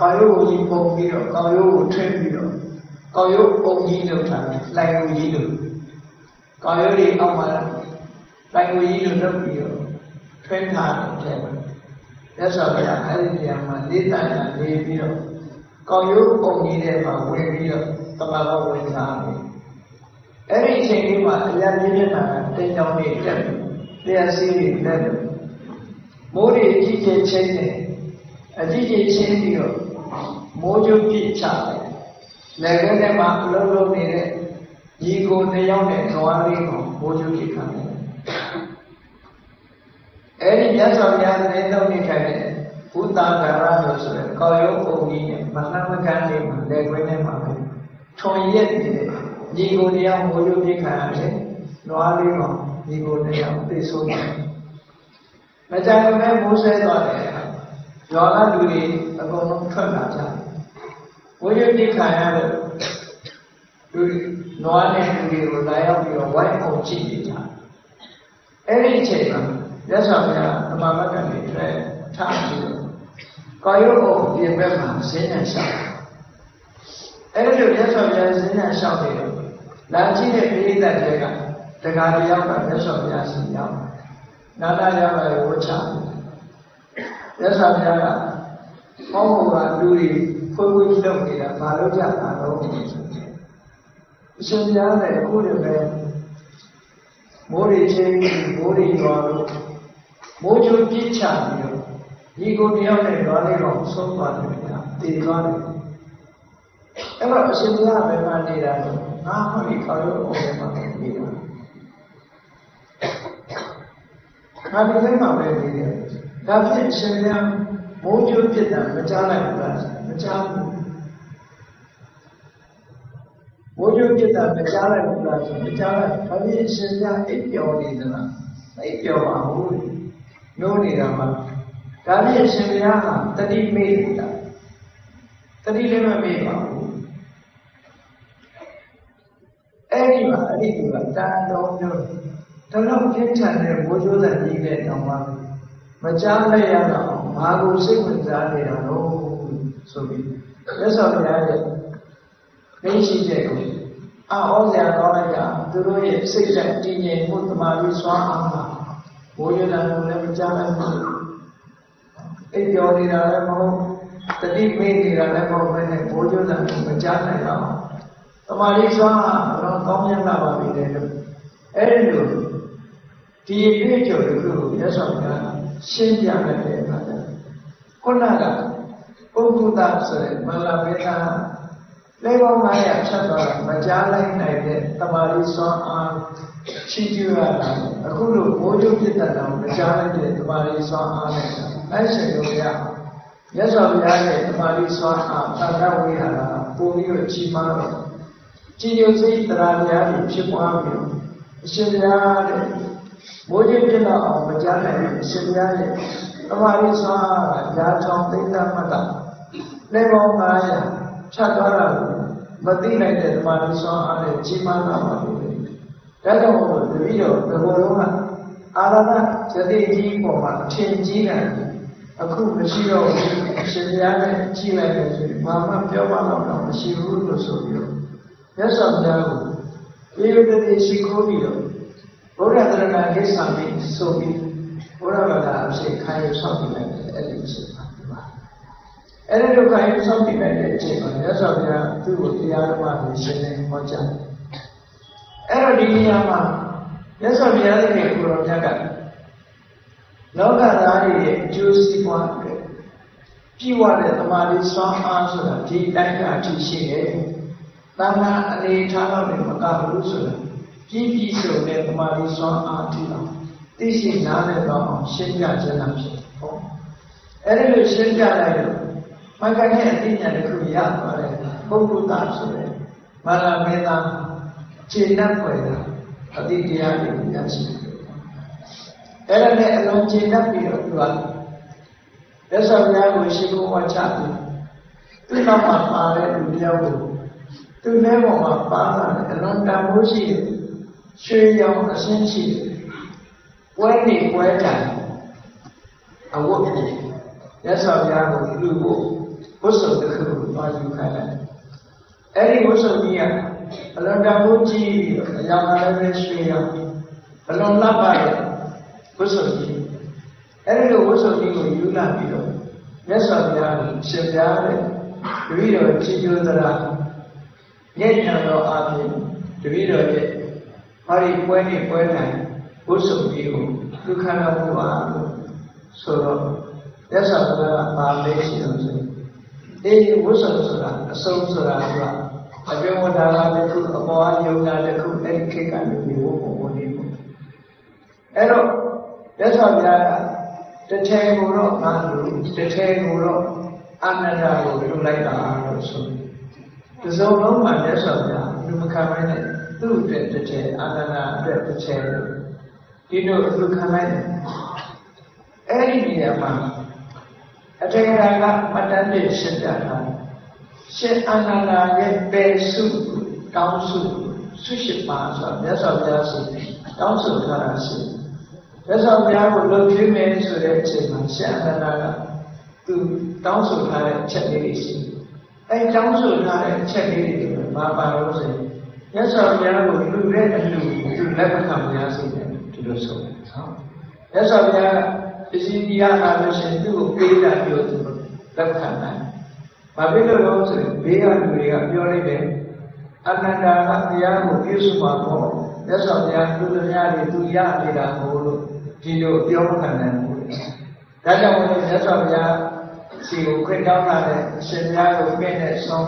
ကောင်းရိုးကိုကြီးပုံပြီးတော့ကောင်းရိုးကိုထွင်းပြီးတော့ကောင်းရိုးပုံကြီးလုပ်ထားတယ်လိုင်ကိုကြီးလို့ကောင်းရိုးတွေအောက်မှာလိုင်ကိုကြီးလို့လုပ်ပြီးတော့ထွင်းထားတယ်တဲ့ရသော်ပြအဲ့ဒီနေရာမှာလေးတန်တာနေပြီးတော့ကောင်းရိုးပုံကြီးတဲ့မှာဝင်ပြီးတော့တမန်တော်ဝင်စားတယ်အဲ့ဒီအချိန်လေးမှာအရာလေးမျက်နှာကတိမ်တောင်နေတက်ပြီးတရားစီးတွေတက်လို့မိုးတွေအကြီးကျယ်ချင်းနေ အကြီးကျယ်ချင်းပြီးတော့မိုးကြိုးပြစ်ချတယ်လက်ခဲထဲမှာအလုံးလုံးနေတဲ့ညီကိုနှစ်ယောက်နဲ့ဇွားလေးကိုမိုးကြိုးပြစ်ခံတယ်အဲ့ဒီမြတ်စွာဘုရားသတင်းသုံးနေထိုင်တဲ့ဘုသာဂရလို့ဆိုရယ်ကောက်ရုပ်ပုံကြီးနဲ့မနှမကန်းလေးမှာလက်ခွဲထဲမှာပဲထွန်ရက်နေတဲ့ညီကိုတရားမိုးကြိုးပြစ်ခံရတယ်။နွားလေးကောင်ညီကိုတရားသိဆုံးတယ်။မကြမ်းမဲမိုးဆဲသွားတယ်။ ရောကလူတွေအကုန်လုံးထွက်လာကြတယ်။မိုးကြိုးပြစ်ခံရတဲ့လူနွားနဲ့လူတွေကိုလာရောက်ပြီးတော့ဝိုင်းအောင်ကြည့်နေကြ။အဲ့ဒီအချိန်မှာရသော်ဘုရားအမှန်မကန်နေတယ်ထားပြီးတော့ကာယုတ်ကိုဒီဘက်မှာဈဉ္ညာရှောက်အဲ့ဒီလိုရသော်ဘုရားဈဉ္ညာရှောက်နေတော့လာကြည့်တဲ့ပိဋကတ်တွေကတခါတယောက်ကရသော်ဘုရားစီရောက်နာတာရောက်လာဝှချ ရသော်ဘုရားကဟောဖို့ကလူတွေဖွေးဖွေးလုပ်နေတာမလုပ်ကြတာတော့အရှင်ဘုရားလည်းအခုတည်းပဲမိုးရီချင်းမိုးရီရွာလို့မိုးချိုးပြစ်ချပြီးတော့ညီကိုတယောက်နဲ့ရွာလေးတော့ဆုံးသွားတယ်ဗျာတည်သွားတယ်အဲ့တော့အရှင်ဘုရားဘယ်မှာနေတာလဲငါဟောဒီခေါ်လို့ဘယ်မှာနေတာငါဒီထဲမှာပဲနေတယ် ဒါဖြင့်အရှင်ဘုရားမိုးချိုးပြစ်တာမကြားလိုက်ဘူးလားမကြားဘူးမိုးချိုးပြစ်တာမကြားလိုက်ဘူးလားဆိုမကြားလိုက်ဘာဖြစ်အရှင်ဘုရားအိပ်ပျော်နေသလားအိပ်ပျော်ပါဘူးနိုးနေတာမှာဒါဖြင့်ရှင်ဘုရားဟာတတိမေ့နေတာတတိလည်းမမေ့ပါဘူးအဲ့ဒီမှာအဲ့ဒီကတန်တော်မျိုးတလုံးပြင်းထန်တဲ့ဘိုးကျိုးတဲ့ကြီးတဲ့တောင်မှ မကြားလိုက်ရတော့ဘာကိုစိတ်ဝင်စားနေတာလို့ဆိုပြီးမြတ်စွာဘုရားရဲ့သိရှိတဲ့ကိုအောစရာကောင်းလိုက်တာသူတို့ရဲ့စိတ်ဓာတ်တည်ငြိမ်မှုတမာပြီးစွမ်းအားမှာဘိုးရလာလို့လည်းမကြားနိုင်ဘူးအိပ်ပျော်နေတာလည်းမဟုတ်တတိမေ့နေတာလည်းမဟုတ်ဘဲနဲ့ဘိုးရလာလို့မကြားနိုင်တော့တမာပြီးစွမ်းအားတော့ကောင်းမြတ်လာပါပြီလေလို့အဲ့ဒီလိုဒီအတွေ့အကြုံတစ်ခုကိုမြတ်စွာဘုရား ရှင်းပြခဲ့တဲ့အခါကျခုနကပုဂ္ဂုတဆိုတဲ့မလာဘေသာလေပေါင်း900ဖြတ်သွားတာမကြားလိုက်နိုင်တဲ့တမာရီစွမ်းအားရှိကျူရတာအခုလိုဘိုးကျုပ်ဖြစ်တဲ့တော့မကြားလိုက်တဲ့တမာရီစွမ်းအားနဲ့အဲ့ရှင်တို့ရမြတ်စွာဘုရားရဲ့တမာရီစွမ်းအားသာသဝိဟာရပုံပြီးတော့ကြီးမားတော့ကြည်ညိုစိတ်တရားများတွေဖြစ်ပွားပြီးအရှင်ဘုရားတဲ့ မိုးကြီးပြတော့အောင်မကြားနိုင်ဘူးအရှင်ဘုရားရဲ့တမာရီစွမ်းအားကဓာတ်ချောင်းသိမ့်တတ်မှတ်တာလေပေါင်း900ဖြတ်သွားတာမသိနိုင်တဲ့ဓမ္မလူဆောင်အားနဲ့ကြီးမားတာပါလို့ဒါကြောင့်မို့တပည့်တော်ဘယ်လိုလုံးကအာရဏဇတိကြီးပေါ်မှာထင်ကြီးတယ်အခုမရှိတော့ဘူးရှင်ဘုရားနဲ့ကြီးလိုက်တယ်ဆိုရင်ဘာမှပြောမှတော့မရှိဘူးလို့ဆိုပြီးတော့မြတ်စွာဘုရားကိုပြေရတဲ့ရှိခိုးပြီးတော့ ဘုရားတရဏဂိစ္ဆာမိဆိုပြီးဘုရားဘာသာအဖြစ်ခိုင်းဆောက်ပြီးလိုက်တယ်အဲ့ဒီအချိန်အဲ့ဒီလိုခိုင်းဆောက်တည်လိုက်တဲ့အချိန်မှာမြတ်စွာဘုရားသူ့ကိုတရားတော်ကိုရှင်းလင်းဟောကြားအဲ့တော့ဒီနေရာမှာမြတ်စွာဘုရားရဲ့ကိုရောမြတ်ကလောကသားတွေရဲ့အကျိုးစီးပွားအတွက်ပြည့်ဝတဲ့တမာတိစွမ်းအားဆိုတာဒီတိုင်းကအထူးရှိတယ်။တဏှာအနေထားတော့လည်းမကဘူးဆိုတာ ပြည့်ပြည့်စုံတဲ့တမာတိစွမ်းအားထူအောင်သိရှိနားလည်တော့ရှင်းပြခြင်းလားဖြစ်။ဟုတ်။အဲ့ဒီလိုရှင်းပြလိုက်တော့မကနဲ့အသိဉာဏ်တစ်ခုရသွားတယ်ပုဂ္ဂုတဆိုတဲ့မာလာမေတ္တာခြေနှက်ဖွယ်တာအတိတရားတွေရရှိတယ်အဲ့ဒါနဲ့အလုံးခြေနှက်ပြီးတော့သူကလက်ဆောင်များကိုရှိခိုးဝါချပြီးသူ့နောက်မှာပါတဲ့လူတယောက်ကိုသူ့လဲပေါ်မှာပါလာတဲ့အလုံးတန်ဖိုးရှိတဲ့ ရွှေရောင်အရှင်းရှိတဲ့ပွဲနေပွဲတိုင်အဝတ်နဲ့လက်ဆောင်များကိုလူဖို့ဝတ်စုံတစ်ခုကိုတွားယူခိုင်းလိုက်အဲ့ဒီဝတ်စုံကြီးကအလွန်တန်ဖိုးကြီးပြီးတော့အရာကလည်းပဲရွှေရအလွန်လှပတဲ့ဝတ်စုံကြီးအဲ့ဒီလိုဝတ်စုံကြီးကိုယူလာပြီးတော့မြတ်စွာဘုရားရှင်ပြားတဲ့တပည့်တော်ချီးကျူးသလားညဉ့်ညံတော်အပြင်တပည့်တော်ရဲ့ ဟောဒီပွဲနေပွဲတိုင်းဘုဆုကြီးကိုဒုက္ခနာမှုပါလို့ဆိုတော့ရသဗ္ဗကပါလေးရှိလို့ဆိုအေးဝုဆုဆိုတာအဆုံးဆိုတာကအပြုံးဝဒါကတစ်ခုအပေါ်အယုံနာတစ်ခုအဲ့ဒီခေတ်ကနေပြီးဝုပုံဝင်နေပေါ့အဲ့တော့ရသဗ္ဗကတစ်ထဲကိုတော့ငါလူတစ်ထဲကိုတော့အနန္တကိုလူလိုက်တာလို့ဆိုဒီစုံလုံးမှာရသဗ္ဗကလူမခံနိုင်တဲ့ သူ့အတွက်တစ်ထဲအနန္တအတွက်တစ်ထဲဒီလိုလူခံလိုက်တယ်အဲ့ဒီနေရာမှာအထေရကမတန်တဲ့ရှင်းပြတာရှင်အနန္ဒာရဲ့ပေစုတောင်းစုဆုရှိပါဆိုမြတ်စွာဘုရားဆိုတောင်းဆိုထားတာရှိမြတ်စွာဘုရားကိုလုပ်ပြမယ်ဆိုတဲ့အချိန်မှာရှင်အနန္ဒာကသူတောင်းဆိုထားတဲ့အချက်လေးတွေရှိအဲတောင်းဆိုထားတဲ့အချက်လေးတွေဘာပါလို့ဆိုရင် မြတ်စွာဘုရားကိုလူတဲ့အလူသူလက်ခံမရစေတယ်ဒီလိုဆိုတယ်နော်မြတ်စွာဘုရားပစ္စည်းတရားလာလို့ရှိရင်သူ့ကိုပေးတာပြောသူလက်ခံနိုင်။ဘာဖြစ်လို့လဲဆိုရင်ဘေးကလူတွေကပြောလိုက်တယ်အနန္တာကတရားကိုပြည့်စုံပါပေါ့။မြတ်စွာဘုရားသူတို့များတွေသူရနေတာကိုလို့ဒီလိုပြောခံနိုင်ဘူး။ဒါကြောင့်မို့မြတ်စွာဘုရားစီကိုခွင့်တောင်းလာတဲ့အရှင်ဘုရားကိုပြည့်တဲ့ဆုံး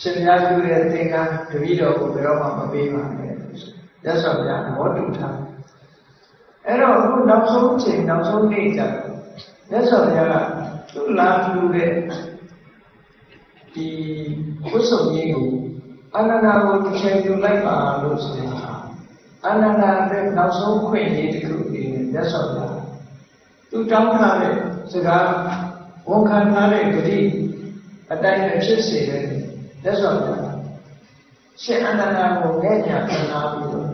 ရှင်ဘုရားပြုတဲ့သင်္ကန်းတပည့်တော်ကိုဘယ်တော့မှမပေးပါနဲ့။မြတ်စွာဘုရားမောတူထားအဲ့တော့အခုနောက်ဆုံးချိန်နောက်ဆုံးနေ့ကျတော့မြတ်စွာဘုရားကသူ့လာပြုတဲ့ဒီဝိသုဒ္ဓကြီးကိုအနန္တကိုတစ်ချိန်ပြုလိုက်ပါလို့ဆိုရင်အနန္တရဲ့နောက်ဆုံးခွင့်ရည်တစ်ခုပြီးမြတ်စွာဘုရားသူတောင်းထားတဲ့စကားဝန်ခံထားတဲ့ဂတိအတိုင်းနဲ့ဖြစ်စေတဲ့ မြတ်စွာဘုရားရှင်အနန္တကိုငဲ့ညာခံထားပြီးတော့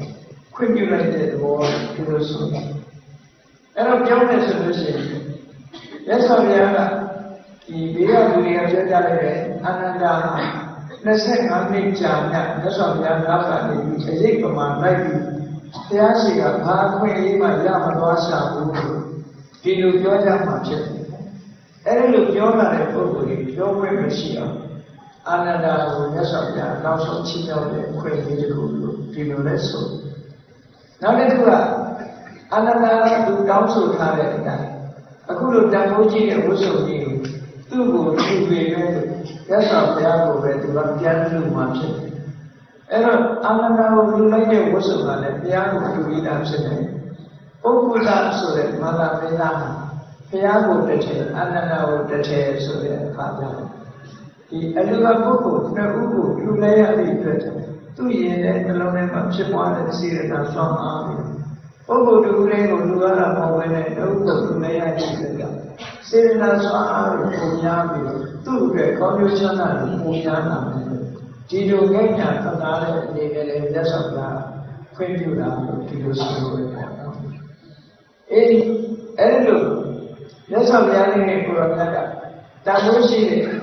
ခွင့်ပြုလိုက်တဲ့သဘောဒီလိုဆိုအဲ့တော့ပြောင်းတယ်ဆိုလို့ရှိရင်မြတ်စွာဘုရားကဒီဘေးကလူတွေကပြောကြလိုက်တယ်အနန္တ25နှစ်ကြာမြတ်မြတ်စွာဘုရားနောက်ကနေပြီးအရေးပမာလိုက်ပြီးဘုရားရှိခိုးဘာခွင့်လေးမှရမသွားရှာဘူးဒီလိုပြောကြမှာဖြစ်တယ်အဲ့ဒီလိုပြောလာတဲ့ပုဂ္ဂိုလ်ကြီးပြောခွင့်မရှိအောင် အာနန္ဒာကိုမြတ်စွာဘုရားနောက်ဆုံးချီးမြှောက်တဲ့ခွင့်လေးတစ်ခုလို့ဒီလိုလဲဆိုနောက်တစ်ခုကအာနန္ဒာကသူတောင်းဆိုထားတဲ့အတိုင်းအခုလိုတန်ဖိုးကြီးတဲ့ဝိသုဒ္ဓီကိုသူ့ကိုသူ့ပြေပဲရသော်ဘုရားကိုပဲသူကပြန်လူမှဖြစ်တယ်အဲ့တော့အာနန္ဒာကိုလူလိုက်တဲ့ဝိသုဒ္ဓကလည်းဘုရားကိုလူပြီးတာဖြစ်တယ်ပုဂ္ဂုလဆိုတဲ့မာလာမေလာဟာဘုရားကိုတစ်ထည်အာနန္ဒာကိုတစ်ထည်ဆိုတဲ့အခါကျတော့ ဒီအလူကပုဂ္ဂိုလ်နှစ်ဦးကိုလူလိုက်ရတဲ့အတွက်သူ့ရင်တဲ့နှလုံးထဲမှာဖြစ်ပွားတဲ့စေရနာဆွမ်းအားပြီးပုဂ္ဂိုလ်တူလေးကိုလူရတာမဟုတ်ဘဲနဲ့တဦးကိုလူလိုက်ရတဲ့အတွက်စေရနာဆွမ်းအားကိုပုံများပြီးသူ့အတွက်ကောင်းကျိုးချမ်းသာကိုပုံများလာတယ်ဒီလိုကိညာသနာတဲ့အနေနဲ့လည်းမြတ်စွာဘုရားခွင့်ပြုတာလို့ဒီလိုဆိုလို့ရတယ်နော်အေးအဲ့လိုမြတ်စွာဘုရားနဲ့ကိုရောမြတ်ကတာလို့ရှိတဲ့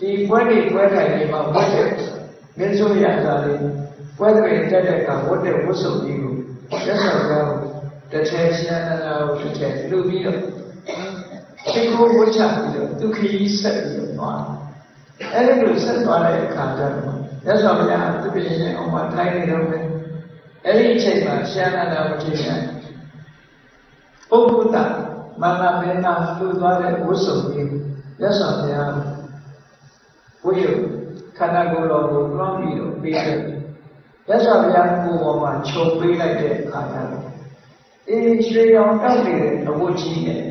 ဒီပွဲတွေပွဲထိုင်တွေမှာဝတ်တဲ့မင်းဆိုရတာလေးပွဲတွေတက်တဲ့ကဝတ်တဲ့ဝတ်စုံကြီးကိုမြတ်စွာဘုရားကိုတစ်ထည်ရှင်အနာကိုတစ်ထည်လူပြီးတော့ဒီကိုဝတ်ချပြီးတော့ဒုက္ခကြီးဆက်ပြီးတော့သွားအဲ့ဒီလိုဆက်သွားတဲ့အခါကျတော့မြတ်စွာဘုရားသူပြည့်နေအောင်မထိုင်နေတော့ပဲအဲ့ဒီအချိန်မှာရှင်အနာကိုချိန်တယ်ပုဂ္ဂုတမန္တမေနာလူသွားတဲ့ဝတ်စုံကြီးမြတ်စွာဘုရား ဝိယခန္ဓာကိုယ်တော်ကိုတွန်းပြီးတော့ပေးတယ်မြတ်စွာဘုရားကိုယ်ပေါ်မှာခြုံပေးလိုက်တဲ့အခါကျတော့အေးရွှေရောင်တောက်နေတဲ့အဝတ်ကြီးနဲ့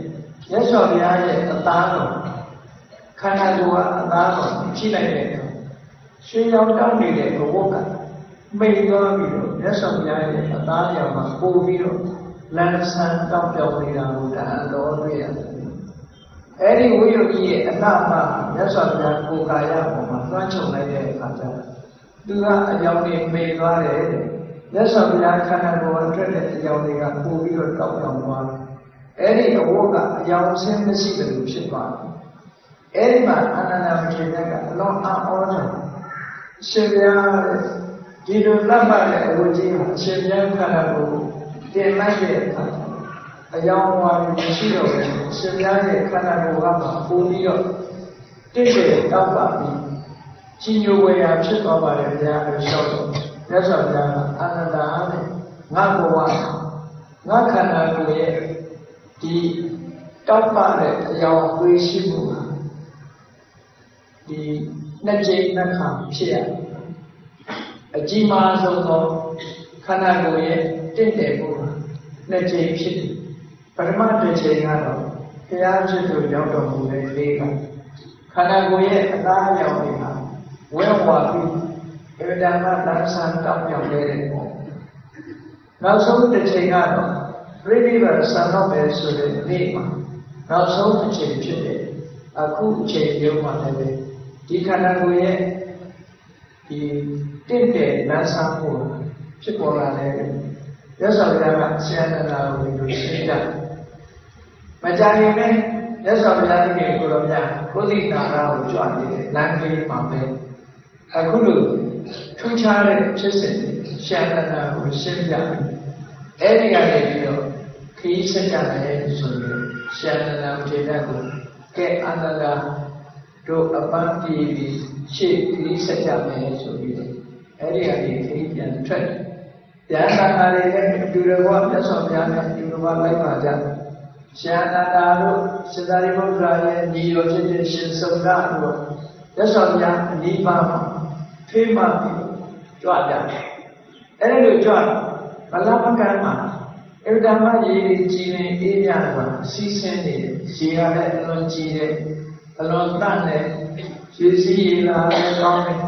မြတ်စွာဘုရားရဲ့အသားတော်ခန္ဓာကိုယ်ကအသားတော်ကြည့်လိုက်တဲ့အခါရွှေရောင်တောက်နေတဲ့အဝတ်ကမိတ်သွားပြီးတော့မြတ်စွာဘုရားရဲ့အသားရောင်မှာပို့ပြီးတော့လမ်းဆန်းတောက်ပြောင်းနေတာကိုဒါတော်တွေ့ရတယ် အဲ့ဒီဝိယုတ်ကြီးရဲ့အနာမမြတ်စွာဘုရားကိုယ်ကာယပေါ်မှာသွမ်းချုပ်လိုက်တဲ့အခါကျတော့သူကအကြောင်းတွေမေ့သွားတယ်တဲ့မြတ်စွာဘုရားခန္ဓာကိုယ်အတွက်တဲ့အကြောင်းတွေကပို့ပြီးတော့တောက်တောင်သွားတယ်အဲ့ဒီအဝတ်ကအကြောင်းဆင်းမရှိတယ်လို့ဖြစ်သွားတယ်အဲ့ဒီမှာအနန္တမထေရကအလောင်းအောင်းတယ်ရှင်ဘုရားဒီလိုလတ်မှတ်တဲ့အဝတ်ကြီးဟာရှင်ဘုရားခန္ဓာကိုယ်တင်လိုက်တဲ့အခါ အယောင်ဝါရီမရှိတော့ဘူးရှင်များရဲ့ခန္ဓာကိုယ်ကမှပုံပြီးတော့တင့်တယ်တောက်ပါပြီးကြီးညိုဝေရာဖြစ်သွားပါတယ်ဘုရားလို့ရှောက်တော့မြတ်စွာဘုရားကအာနန္ဒာနဲ့ငါဘဝငါခန္ဓာကိုယ်ရဲ့ဒီတောက်ပတဲ့အယောင်အသွေးရှိမှုဟာဒီနှစ်ကြိမ်နှစ်ခါဖြစ်ရအကြီးမားဆုံးသောခန္ဓာကိုယ်ရဲ့တင့်တယ်မှုဟာနှစ်ကြိမ်ဖြစ်တယ် ပထမတစ်ကြိမ်ကတော့ဘုရားဖြစ်သူရောက်တော်မူတဲ့လေးကခန္ဓာကိုယ်ရဲ့အသားအရောင်တွေဟာဝဲဝါပြီးအဗဒမလမ်းဆန်းတောက်ပြောင်းနေတဲ့ပုံနောက်ဆုံးတစ်ချိန်ကတော့ပြိဋိဘဆံတော့ပဲဆိုတဲ့နေ့မှာနောက်ဆုံးအချိန်ဖြစ်တဲ့အခုအချိန်မျိုးမှာလည်းဒီခန္ဓာကိုယ်ရဲ့ဒီတင့်တယ်လမ်းဆန်းမှုဖြစ်ပေါ်လာတဲ့ရသော်ဘုရားကဆရာနာကိုဒီလိုရှင်းပြ မကြရင်လည်းရသော်ဘုရားတကယ်ကိုတော်မြတ်ကိုသိနာရာကိုကြွနေတဲ့လမ်းကြီးမှာပဲအခုလိုထူးခြားတဲ့ဖြစ်စဉ်ရှန္ဒနာကိုရှင်းပြအဲ့ဒီကနေပြီးတော့ခီးဆက်ကြတယ်ဆိုပြီးရှန္ဒနာထေရကိုကဲအန္တရာတို့အပန်းပြည်ပြီးရှေ့ခီးဆက်ကြမယ်ဆိုပြီးအဲ့ဒီကနေခီးပြန်ထွက်တယ်ဉာဏ်သာတွေနဲ့အတူတကွမြတ်စွာဘုရားနဲ့အတူတကွလိုက်ပါကြ ရှန္ဒနာတို့ရှင်သာရိပုတ္တရာရဲ့ညီတော်ဖြစ်တဲ့ရှင်စုံကတို့မြတ်စွာဘုရားအနိဗ္ဗာန်မှာဖေးမှပြီးကြွကြတယ်အဲ့ဒီလိုကြွဗလာပကံမှာအဗ္ဗမရေကြည်နေအေးရတာစီးဆင်းနေရေရတဲ့အလွန်ကြည်တဲ့အလွန်တန့်တဲ့ရေစီးရေလာတဲ့ကောင်းတဲ့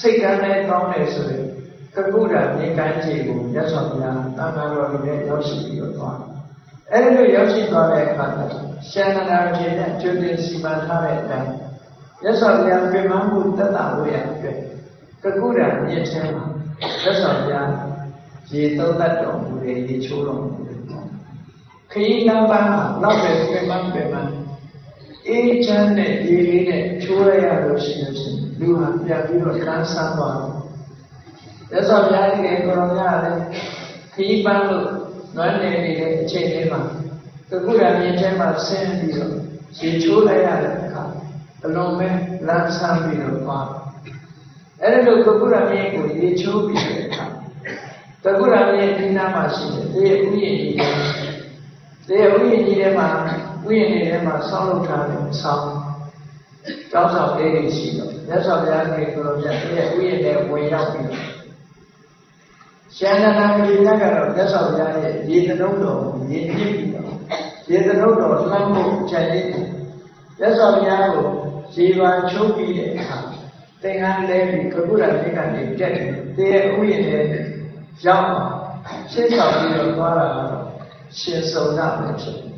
စိတ်ကမ်းတဲ့ကောင်းတဲ့ဆိုရင်ကကုဒ္ဒမြေကမ်းခြေကိုမြတ်စွာဘုရားတာမန်တော်ကြီးနဲ့ရောက်ရှိပြီးတော့သွား အဲ့ဒီလိုရောက်ရှိသွားတဲ့အခါကျရှန္ဒနာခြေနဲ့ကျွတ်တင်စီမံထားတဲ့အတိုင်းမြတ်စွာဘုရားပြမမှုတတ်တာဝေရအတွက်ကကုဒ္ဒမြင့်ချင်းမှာမြတ်စွာဘုရားရေသုံးတတ်တော်မူတယ်ရေချိုးတော်မူတယ်ခရီးလမ်းပန်းမှာနောက်ပဲပြမပြမအေးချမ်းတဲ့ရေလေးနဲ့ချိုးရရလို့ရှိလို့ရှိရင်လူဟာပြန်ပြီးတော့ကန်းဆန်းသွားတယ်။ဒါဆိုဘုရားကြီးကကိုရောမြလည်းခရီးပန်းလို့ နွမ်းနေနေတဲ့အချိန်လေးမှာတခုရမြင်ထဲမှာဆင်းပြီးတော့ရေချိုးလိုက်ရတဲ့အခါအလုံးမဲ့လမ်းဆန်းပြီးတော့သွားအဲ့ဒီလိုကကုရမြင်ကိုရေချိုးပြီးတဲ့အခါတကုရမြင်ဒီနာမှာရှိတယ်ဒီဥယျာဉ်ကြီးတယ်ဒီဥယျာဉ်ကြီးထဲမှာဥယျာဉ်တွေထဲမှာဆောင်းလုပ်ထားတဲ့ဆောင်းကျောင်းဆောင်လေးတွေရှိတော့မြတ်စွာဘုရားကြီးကိုယ်တော်မြတ်ရဲ့ဥယျာဉ်ထဲဝင်ရောက်ပြီးတော့ ရှန္ဒနာမတိကကတော့မြတ်စွာဘုရားရဲ့ရေသလုံးတော်ကိုရေပြည့်ပြီးတော့ရေသလုံးတော်လှမ်းဖို့ချက်ရည်မြတ်စွာဘုရားကိုရေပါချိုးပြီးတဲ့အခါသင်္ကန်းလဲပြီးကပုရတိကနေတက်တယ်တည်းရဲ့ဥယျာဉ်ထဲရောက်ရှင်းဆောင်ပြီးတော့သွားတာကတော့ရှင်စုံနာပဲဖြစ်တယ်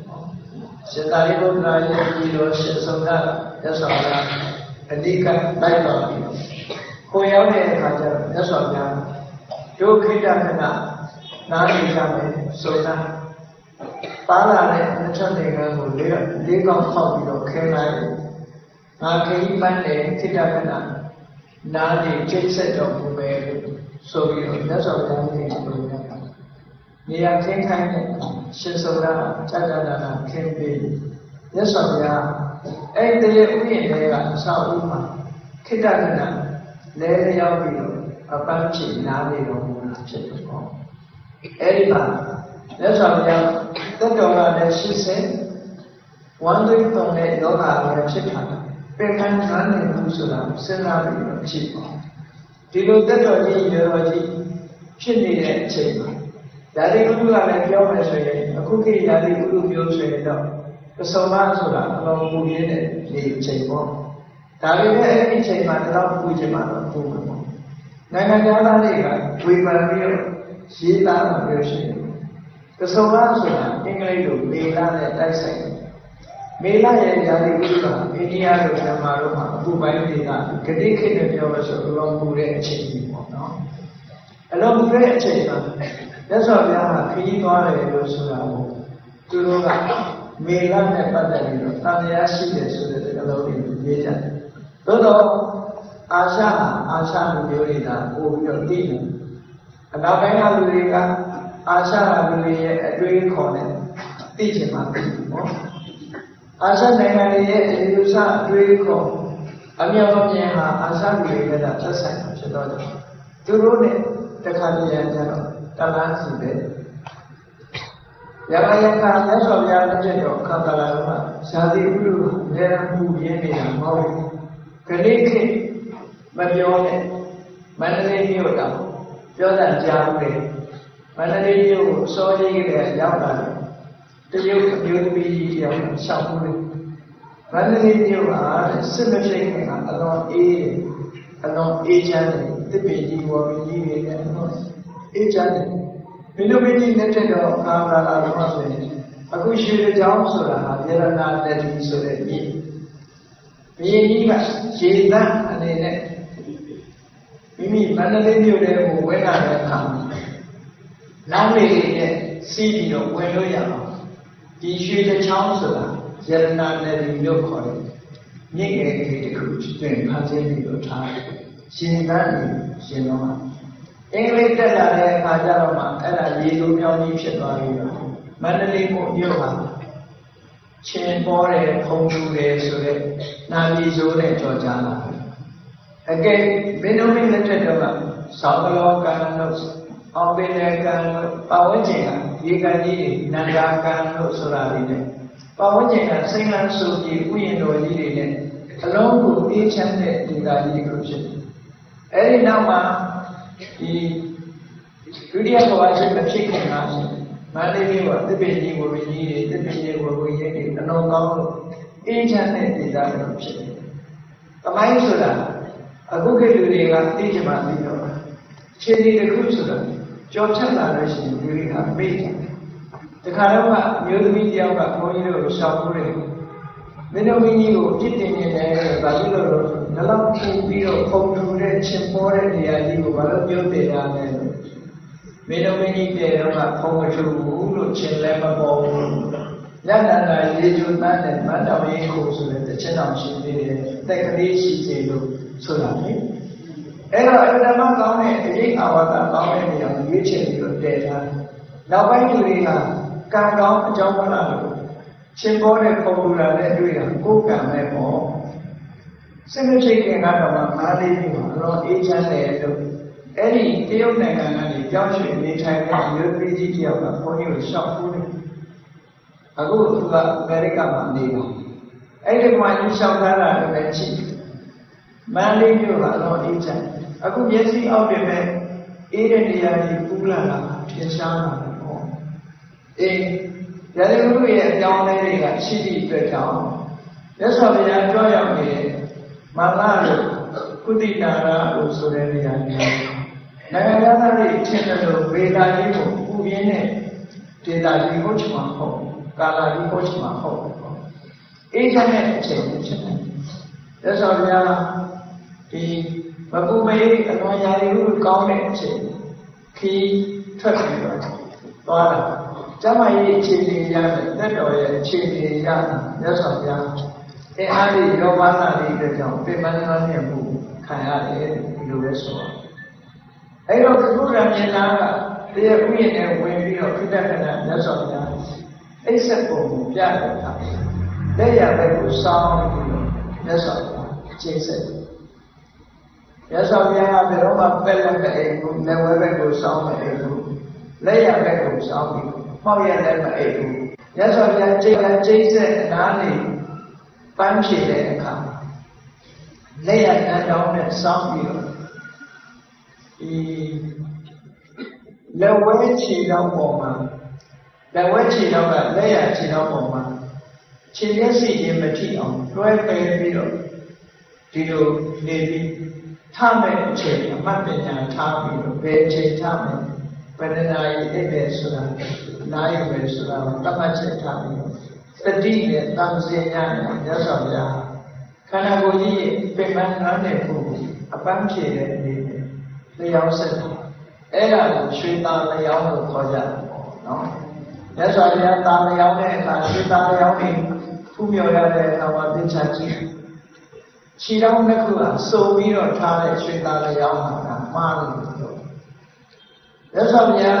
ရှင်သာရိပုတ္တရာရဲ့ဒီလိုရှင်စုံနာမြတ်စွာဘုရားအဓိကလိုက်တော်ပြီးကိုရောက်တဲ့အခါကျတော့မြတ်စွာဘုရား ဒုက္ခိတခဏနားနေကြမယ်စုံနာပါလာတဲ့နှစ်ချက်တွေကကိုလေးလေးကောက်ဖောက်ပြီးတော့ခဲလိုက်ငါခရီးပန်းတယ်ခိတခဏနားနေချိတ်ဆက်တော်မူမယ်လို့ဆိုပြီးတော့မြတ်စွာဘုရားကြီးကိုပြောတာနေရာခင်းခိုင်းတဲ့ရှင်စုံနာကြာကြာနာခင်းပြီးမြတ်စွာဘုရားအဲ့ဒီရဲ့ဥယျာဉ်တွေကဆောက်ဦးမှာခိတ္တကနာလဲလျောက်ပြီးတော့ အပန်းဖြေနားနေတော်မူတာဖြစ်တယ်ပေါ့အဲ့ဒီမှာမြတ်စွာဘုရားတက်တော်လာတဲ့80ဝမ်းသွေးပုံတဲ့ယောဂါလည်းဖြစ်တာပေကံခံနေမှုဆိုတာစဉ်းစားပြီးတော့ဖြစ်ပါဒီလိုတက်တော်ကြီးရောတော်ကြီးဖြစ်နေတဲ့အချိန်မှာဓာတိကုလကလည်းပြောမယ်ဆိုရင်အခုခေတ်ဓာတိကုလပြောဆိုရင်တော့ပစုံမဆိုတာအလုံးပူရင်းတဲ့နေချိန်ပေါ့ဒါပေမဲ့အဲ့ဒီချိန်မှာတော့ပူခြင်းမှာတော့ပူမှာပေါ့ နိုင်ငံသားတွေကဝေဖန်ပြီးတော့ရေးသားတာပြောရှိတယ်ပစုံမဆိုတာအင်္ဂလိပ်လိုမေလာနဲ့တိုက်ဆိုင်တယ်မေလာရဲ့ဓာတိကုလကအိန္ဒိယလိုမြန်မာလိုမှာအခုပိုင်းတွေကဂတိခေတ်နဲ့ပြောလို့ဆိုအလုံးပူတဲ့အချိန်ကြီးပေါ့နော်အလုံးပူတဲ့အချိန်မှာမြတ်စွာဘုရားကခရီးသွားတယ်လို့ဆိုတာကိုသူတို့ကမေလနဲ့ပတ်သက်ပြီးတော့တန်တရားရှိတယ်ဆိုတဲ့စကားလုံးတွေရေးကြတယ်။သို့တော့ အာရှဟာအာရှလူမျိုးတွေကပို့ပြီးတော့တည်တယ်။အနောက်ပိုင်းကလူတွေကအာရှလူတွေရဲ့အတွေးခေါ်နဲ့သိချင်မှသိတယ်ပေါ့။အာရှနိုင်ငံတွေရဲ့အယူဆအတွေးခေါ်အမြောက်အမြင်ဟာအာရှလူတွေကသက်ဆိုင်တာဖြစ်တော့တယ်။သူတို့နဲ့တခါတည်းရကြတော့တလန်းစီပဲရပါယကမြတ်စွာဘုရားလက်ချက်တော်ခန္ဓာလာကဇာတိပြုနေမှုရင်းနေတာမဟုတ်ဘူးခဏခေ မပြောနဲ့မန္တလေးမြို့တော့ပြောတာကြားဘူးလေမန္တလေးမြို့ကိုစောကြီးကလေးရောက်လာတယ်တရုတ်အမျိုးသမီးကြီးရောက်ရှောက်ဘူးလေမန္တလေးမြို့ကစစ်မဖြစ်ခင်ကအလွန်အေးအလွန်အေးချမ်းတယ်တစ်ပင်ကြီးဝေါ်ပင်ကြီးတွေနဲ့အလွန်အေးချမ်းတယ်မင်းတို့မင်းကြီးနဲ့တဲ့တော့ခါလာလာတော့ဆိုရင်အခုရွှေကြောင်းဆိုတာဟာယရနာတတိဆိုတဲ့မြေမြေကြီးကရေသန့်အနေနဲ့ မိမိမန္တလေးမြို့ထဲကိုဝင်လာတဲ့အခါလောင်းလေးတွေနဲ့စီးပြီးတော့ဝင်လို့ရအောင်ဒီရွှေချောင်းဆိုတာယရနာနယ်ဒီလို့ခေါ်တယ်မြင့်ငယ်ကလေးတစ်ခုတွင်ဖန်ဆင်းပြီးတော့ထားရှင်သန်နေရှင်တော်မှာအင်္ဂလိပ်တက်လာတဲ့အခါကျတော့မှအဲ့ဒါရေလိုမြောင်းကြီးဖြစ်သွားပြီးတော့မန္တလေးမြို့ဟာချင်းပေါ်တယ်ခုံထူတယ်ဆိုတဲ့နာမည်ဆိုးနဲ့ကြော်ကြားလာတယ် အကဲဘင်းတို့မင်းလက်ထက်တော့ကသောကလောကံလို့အောင်ပင်လေကံလို့ပဝန်းကျင်ကရေကန်ကြီးတွေနန္ဒာကံလို့ဆိုတာတွေနဲ့ပဝန်းကျင်ကစိမ့်လန်းဆိုပြီးဥယျာဉ်တော်ကြီးတွေနဲ့အလုံးကိုအေးချမ်းတဲ့ဒေသကြီးတွေဖြစ်တယ်။အဲဒီနောက်မှာဒီဒုတိယဘဝချင်းမဖြစ်ခင်ကမန္တလေးမြို့ကသစ်ပင်ကြီးဝဝင်ကြီးတွေသစ်ပင်ကြီးဝဝင်ကြီးတွေအလုံးကောင်းလို့အေးချမ်းတဲ့ဒေသတွေဖြစ်တယ်။တမိုင်းဆိုတာ အခုခေတ်လူတွေကသိချင်မှသိတော့ခြေဒီတစ်ခုဆိုတာကြောဖြတ်လာလို့ရှိရင်လူတွေကမေ့တယ်။တခါတော့ကမျိုးသမီးတယောက်ကဘုန်းကြီးတို့ကိုရှောက်ဖို့တယ်မင်းတို့မင်းကြီးကိုအပြစ်တင်နေတယ်ဘာဖြစ်လို့လဲဒါတော့ပူပြီးတော့ပုံထူတဲ့ချင်ပေါ်တဲ့နေရာကြီးကိုဘာလို့ပြောတင်ရလဲလို့မင်းတို့မင်းကြီးတဲ့တော့ကဖုံးမထူဘူးလို့ချင်လည်းမပေါ်ဘူးလက်နန္ဒာရေကျုံတန်းနဲ့မန္တောင်ရင်ကိုဆိုတဲ့တစ်ချက်တော်ရှိသေးတယ်တက်ကလေးရှိသေးလို့ ဆိုတာလေအဲ့တော့အတ္တမကောင်းတဲ့အရေးအာဝါဒကောင်းတဲ့နေရာကိုရွေးချယ်ပြီးတော့တည်ထားတယ်နောက်ပိုင်းလူတွေကကံကောင်းအကြောင်းမလားလို့ရှင်ပေါ်တဲ့ပုံလူလာနဲ့တွေ့တာကိုယ်ကံပဲပေါ့စိတ်မချိတ်ခင်ကတော့မှမာလေးမျိုးမှာတော့အေးချမ်းတယ်လို့အဲ့ဒီတရုတ်နိုင်ငံကနေကြောက်ရွှေနေထိုင်တဲ့မျိုးသမီးကြီးတယောက်ကဘုန်းကြီးကိုရှောက်ဖူးတယ်အခုသူကအမေရိကန်မှာနေတာအဲ့ဒီမှာကြီးရှောက်ထားတာလည်းချိ မန္တလေးမြို့ကတော့အေးချမ်းအခုမျက်စိအောက်တွေပဲအေးတဲ့နေရာကြီးပူလာတာထင်ရှားလာတယ်ပေါ့အေးရတဂုရဲ့အကြောင်းလေးတွေကရှိသည့်အတွက်ကြောင့်မြတ်စွာဘုရားကြွရောက်နေတဲ့မာနလို့ကုတိနာရလို့ဆိုတဲ့နေရာတွေနိုင်ငံသားတွေထင်တယ်လို့ဗေဒာကြီးကိုပူရင်းနဲ့ဒေတာကြီးကိုချမှာဟုတ်ကာလာကြီးကိုချမှာဟုတ်အေးချမ်းတဲ့အချိန်ကိုဖြစ်တယ်မြတ်စွာဘုရား ဒီမပူမေးအလွန်ရာရီဟုကောင်းတဲ့အချိန်ခီးထွက်ပြီးတော့သွားတာကျမရဲ့အခြေအနေရတဲ့တက်တော်ရဲ့အခြေအနေရမြတ်စွာဘုရားအဲအားဒီယောဘာနာလေးတွေကြောင့်ပြမနာနဲ့မှုခံရတယ်ဒီလိုပဲဆိုတော့အဲတော့ကုရမြင်လာကတရားဥယျာဉ်နဲ့ဝင်ပြီးတော့ခိတ္တကနာမြတ်စွာဘုရားအိစ္ဆပုံကိုပြတယ်တာလက်ရဘက်ကိုစောင်းပြီးတော့မြတ်စွာဘုရားကျင့်ဆက် ရသော်ဘုရားကဘယ်တော့မှပက်လက်မအိမ်ဘူးလက်ဝဲဘက်ကိုစောင်းမအိမ်ဘူးလက်ရဘက်ကိုစောင်းပြီးဟောက်ရလည်းမအိမ်ဘူးရသော်ဘုရားကျင့်တဲ့ကျင့်ဆက်အနားနေပန်းဖြေတဲ့အခါလက်ရတန်းတောင်းနဲ့စောင်းပြီးတော့ဒီလက်ဝဲခြေထောက်ပေါ်မှာလက်ဝဲခြေထောက်ကလက်ရခြေထောက်ပေါ်မှာခြေမျက်စိရင်မထိအောင်တွဲပယ်ပြီးတော့ဒီလိုနေပြီး ထားမဲ့အချိန်အမှတ်ပညာထားပြီးတော့ဘယ်အချိန်ထားမယ်ဘယ်နာရီအိပ်ပဲဆိုတာနာရီပဲဆိုတာတတ်မှတ်ချက်ထားပြီးတော့တတိနဲ့တန်စင်ညာနဲ့ရသော်ရခန္ဓာကိုယ်ကြီးရဲ့ပြမန်းနာနဲ့ပုံအပန်းဖြေတဲ့အနေနဲ့လျှောက်ဆက်တယ်အဲ့ဒါကိုရွှေသားလျှောက်လို့ခေါ်ကြတယ်နော်ရသော်ရတာလျှောက်တဲ့အခါရွှေသားလျှောက်နေဖူးမြော်ရတဲ့အခါမှာသိချကြည့် ခြေထောက်နှစ်ခုကစုံပြီးတော့ထားတဲ့ရွှေသားလျောင်းတာကမှားလို့ပြောရသော်ဗျာ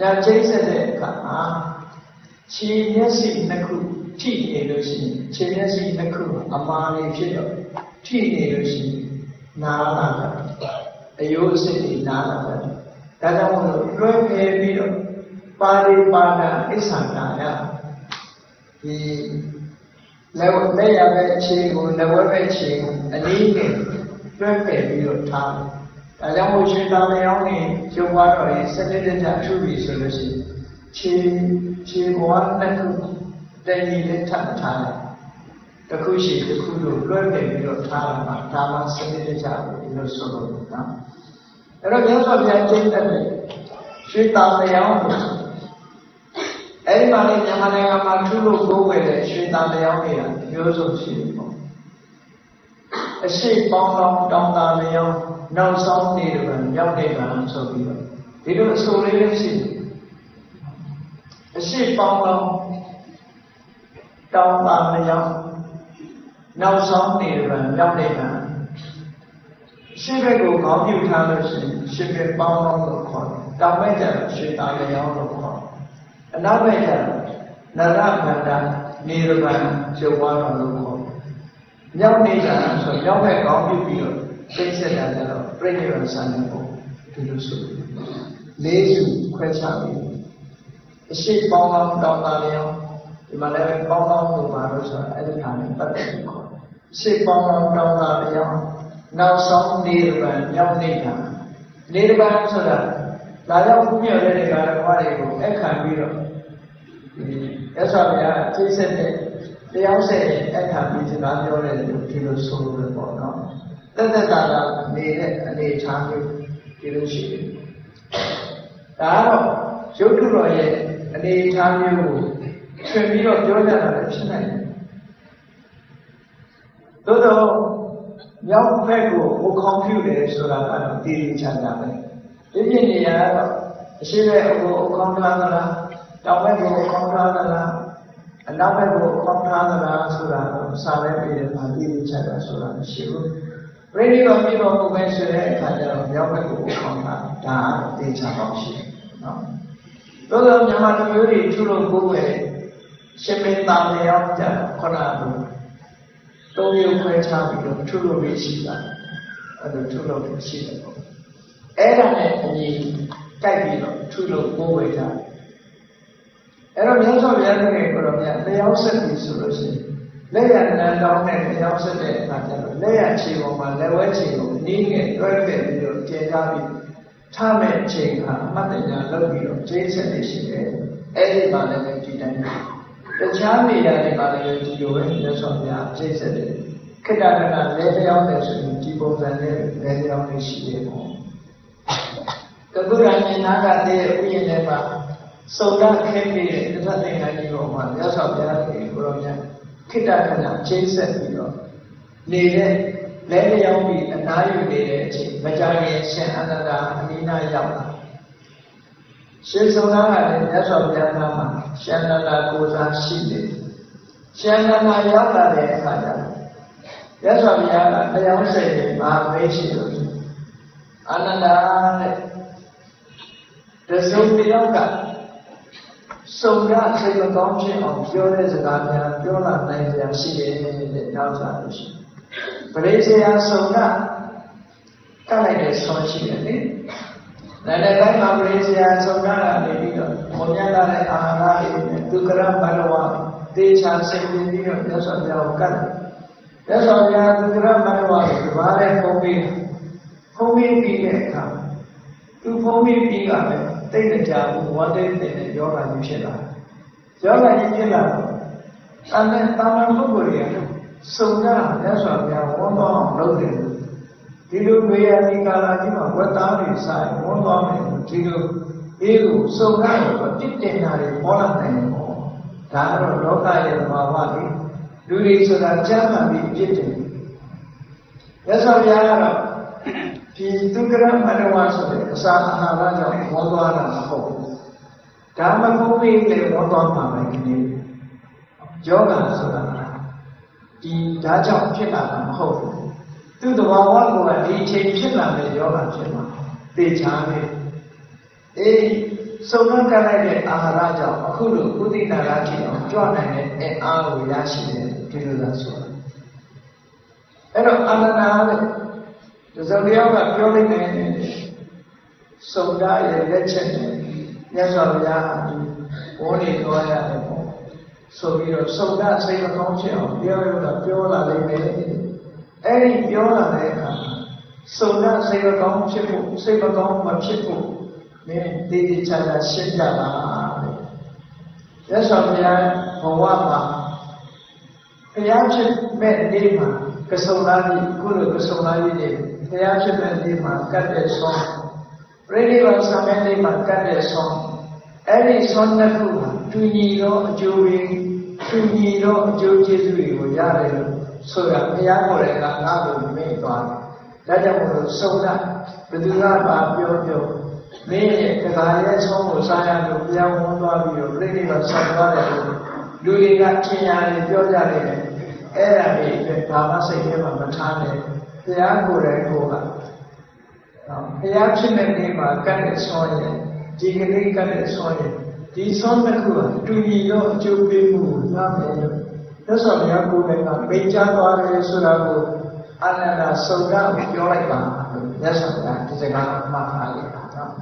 ညာချိတ်ဆက်တဲ့အခါမှာခြေမျက်စိနှစ်ခုထိနေလို့ရှိရင်ခြေမျက်စိနှစ်ခုအမားလေးဖြစ်တော့ထိနေလို့ရှိရင်နားလာတာအယိုးအစစ်တွေနားလာတာဒါကြောင့်မို့လို့လွှဲဖယ်ပြီးတော့ပါရိပါဏအစ္ဆန္ဒယဒီ လက်လက်ရပဲခြေကိုလက်ဝဲပဲခြေကိုအနည်းနဲ့လွှဲဖယ်ပြီးတော့ထားဒါကြောင့်မို့ရှင်သာမယောင်းနေကျုံသွားတော့စနစ်တကျထူပြီဆိုလို့ရှိရင်ခြေခြေဘဝနှစ်ခုတည်ရည်ထပ်ထားတယ်တခုရှိတခုတို့လွှဲဖယ်ပြီးတော့ထားလာမှာဒါမှစနစ်တကျလို့ဆိုလို့နော်အဲ့တော့မြတ်စွာဘုရားကျင့်တဲ့ရွှေတာမယောင်း အဲ့ဒီမှာလေမြန်မာနိုင်ငံမှာထူလို့ကိုးဝယ်တဲ့ရွှေတာမယောင်းတွေကမျိုးစုံရှိတယ်ပေါ့အရှိပေါင်းတော့တောင်းတာမယောင်းနောက်ဆုံးနေတယ်ရောက်နေပါဆိုပြီးတော့ဒီလိုအဆိုလေးလေးရှိတယ်အရှိပေါင်းတော့တောင်းတာမယောင်းနောက်ဆုံးနေတယ်ရောက်နေပါရှင်းဘက်ကိုခေါင်းပြုထားလို့ရှိရင်ရှင်းဘက်ပေါင်းတော့လို့ခေါ်တယ်။တောင်ဘက်ကျတော့ရှင်းသားလျောင်းလို့ခေါ်တယ်။ အနောက်ဘက်ကျတော့နရခန္ဓာနေရပံကျုပ်သွားတော့လို့ခေါ်တယ်။မြောက်နေကြတာဆိုမြောက်ဘက်ခေါင်းပြုပြီးတော့သိဆက်တာကျတော့ပြိဋိဘံဆန်နေပေါ့ဒီလိုဆိုလေးစုခွဲခြားပြီးအရှိပေါင်းတော့တောင်းတာလျောင်းဒီမှာလည်းပေါင်းတော့လို့ပါလို့ဆိုတာအဲ့ဒီခါနဲ့ပတ်သက်ပြီးခေါ်တယ်။ရှိပေါင်းတော့တောင်းတာလျောင်းနောက်ဆုံးနိဗ္ဗာန်ရောက်နေတာနိဗ္ဗာန်ဆိုတာလာရောက်ပူမြတ်တဲ့ကာရမတွေကိုအခန့်ပြီးတော့ ဒီရသော်ဗျာသိစက်တဲ့တရားဆက်ရဲ့အခန့်ပြီးစကားပြောတဲ့လူဒီလိုဆိုလို့ပေါ့နော်တက်တက်တာတာနေတဲ့အနေချားမျိုးဒီလိုရှိတယ်ဒါကတော့ရုပ်ထုတော်ရဲ့အနေချားမျိုးကိုဆွေပြီးတော့ပြောကြတာလည်းဖြစ်နိုင်တယ်သို့တော့မြောက်ဘက်ကိုဟိုကွန်ပျူတာဆိုတာကတော့တည်တည်ချာချာပဲဒီပြနေရတော့အရှိဘက်ကိုကွန်ထားသလား တောင်ဘက်ကိုကွန်ထားသလားအနောက်ဘက်ကိုကွန်ထားသလားဆိုတာတော့စာပဲပြတယ်မှာတည်တည်ချာချာဆိုတာမရှိဘူးပြိဋိဘမြေတော်ကိုပဲဆိုတဲ့အခါကျတော့မြောက်ဘက်ကိုကွန်ထားဒါတည်ချာပေါင်းရှိတယ်နော်သို့သောမြန်မာလူမျိုးတွေသူ့လိုကိုယ်ပဲရှင်မင်းသားလျောင်းကြခဏလို့သုံးမျိုးခွဲခြားပြီးတော့ထုလို့ရရှိတာအဲ့လိုထုလို့ရှိတယ်ပေါ့အဲ့ဒါနဲ့အညီတိုက်ပြီးတော့ထုလို့ကိုယ်ဝေကြ အဲ့တော့မြတ်စွာဘုရားရဲ့ကိုတော်မြတ်လျောက်ဆက်ပြီးဆိုလို့ရှိရင်လက်ရနန်းတောင်းနဲ့လျောက်ဆက်တဲ့အခါကျတော့လက်ရခြေပေါ်မှာလက်ဝဲခြေကိုနီးငယ်တွဲဖက်ပြီးတော့ကျင်ကြပြီးထားမဲ့ချိန်ကအမှတ်တညာလုပ်ပြီးတော့ကျင်းဆက်နေရှိတယ်အဲ့ဒီမှာလည်းဒီတိုင်းတခြားနေရာတွေမှာလည်းဒီလိုပဲမြတ်စွာဘုရားပြည့်စက်တယ်ခိတ္တကနာလဲလျောင်းတယ်ဆိုရင်ဒီပုံစံနဲ့လဲလျောင်းနေရှိတယ်ပေါ့ကကုရဏနာကတဲ့ဥယျာဉ်ထဲမှာ စုံရခဲနေတဲ့တသတိဏကြီးပေါ်မှာမြတ်စွာဘုရားကိုကိုရောမြတ်ခိတ္တကနာပြည့်စက်ပြီးတော့နေတဲ့လဲလျောင်းပြီးအနားယူနေတဲ့အချိန်မကြခင်ရှင်အနန္ဒာအနိနာရောက်လာရှင်ဆုံးသားကလည်းမြတ်စွာဘုရားကမှရှင်နန္ဒာကိုစားရှိနေရှင်နန္ဒာရောက်လာတဲ့အခါကျတော့မြတ်စွာဘုရားကတရားစိတ်နဲ့မာမေးရှိလို့အာနန္ဒာတဲ့တစုံတယောက်က စုံရစိတ်မကောင်းဖြစ်အောင်ပြောတဲ့စကားများပြောလာနိုင်ကြရှိတယ်တဲ့နောက်စားလို့ရှိပရိစ္ဆေယစုံရကလိုက်တဲ့ဆွမ်းရှိတယ်လေလည်းလည်းတိုင်းမှာပရိစ္ဆေယစုံရကနေပြီးတော့ပေါ်ပြလာတဲ့အာဟာရတွေနဲ့ဒုက္ခရဘလဝတေချာစိတ်ပြီးတော့မြတ်စွာဘုရားကိုကတ်မြတ်စွာဘုရားဒုက္ခရဘလဝကိုဒီဘာလဲပုံပြီးပုံပြီးပြီးတဲ့အခါသူပုံပြီးပြီးကလည်း တိတ်တကြဘူးဝတ်တဲ့တဲ့ယောဂကြီးဖြစ်လာယောဂကြီးဖြစ်လာတော့အနည်းတာမန်ပုဂ္ဂိုလ်တွေကစုံကမြတ်စွာဘုရားဝန်တော်အောင်လုပ်တယ်ဒီလိုဝေယဒီကာလာကြီးမှာဝတ်သားတွေဆိုင်ဝန်တော်မယ်ဒီလိုအေးကိုစုံကတော့တစ်တင်တာတွေပေါ်လာနိုင်တယ်ပေါ့ဒါကတော့လောကရဲ့သဘာဝလေလူတွေဆိုတာကြားမှပြီးပြစ်တယ်မြတ်စွာဘုရားကတော့ ဒီသူကရမနဝဆိုတဲ့အစာအာဟာရကြောင့်ဝန်သွားတာမဟုတ်ဘူးဒါမှမဟုတ်လေဝန်သွားမှာပဲဒီနေ့ယောဂဆိုတာဒီဒါကြောင့်ဖြစ်လာတာမဟုတ်ဘူးသူ့တဘာဝကိုကဒီအချိန်ဖြစ်လာတဲ့ယောဂဖြစ်မှာသိချာနေအေးစုံမကလိုက်တဲ့အာဟာရကြောင့်အခုလိုကုသနာရဖြစ်အောင်ကြွနိုင်တဲ့အအားကိုရရှိတယ်ဒီလိုလားဆိုတာအဲ့တော့အာနန္ဒာ တဲ့ဒီစုံတယောက်ကပြောလိုက်တယ်စုံသားရဲ့လက်ချက်နဲ့မြတ်စွာဘုရားဝေါ်နေတော်ရတယ်ပေါ့ဆိုပြီးတော့စုံသားစိတ်မကောင်းဖြစ်အောင်ပြောရတာပြောလာလိမ့်မယ်အဲ့ဒီပြောလာတဲ့အခါစုံသားစိတ်မကောင်းဖြစ်ဖို့စိတ်မကောင်းမဖြစ်ဖို့မင်းဒီဒီချာချာရှင်းကြပါတဲ့မြတ်စွာဘုရားဘဝမှာဘုရားဖြစ်မဲ့နေ့မှာကစုံသားကြီးခုလိုကစုံသားကြီးတွေ ဘုရားဖြစ်မဲ့နေ့မှာကတ်တဲ့ဆုံးပြိဋိဘဆံမဲ့နေ့မှာကတ်တဲ့ဆုံးအဲ့ဒီဆုံးနှစ်ခုဟာတူညီသောအကျိုးတွေတူညီသောအကျိုးကျေးဇူးတွေကိုရတယ်လို့ဆိုရဘုရားကိုယ်တိုင်ကငါ့ကိုမိန့်သွားတယ်ဒါကြောင့်မို့လို့ဆုံးတာဘယ်သူကပါပြောပြောမင်းရဲ့ကဘာရဲ့ဆုံးကိုစားရလို့ဘုရားဝန်သွားပြီးတော့ပြိဋိဘဆံသွားတယ်လို့လူတွေကထင်ရတယ်ပြောကြတယ်အဲ့ဒါတွေအတွက်ဘာမှစိတ်ထဲမှာမထားနဲ့ဘု ရားကိုယ်တိုင်ကိုကနော်ဘုရားဖြစ်တဲ့နေ့မှာကတ်တဲ့ဆွမ်းရင်ဒီကနေ့ကတ်တဲ့ဆွမ်းရင်ဒီဆွမ်းတစ်ခုကတူညီသောအကျိုးပေးမှုကိုရမယ်လို့သက်ဆောင်ဘုရားကိုယ်တိုင်ကမိန့်ကြားသွားတယ်ဆိုတာကိုအာနန္ဒသုဒ္ဓကိုပြောလိုက်ပါလို့မြတ်စွာဘုရားဒီစကားမှတ်ထားလိုက်တာနော်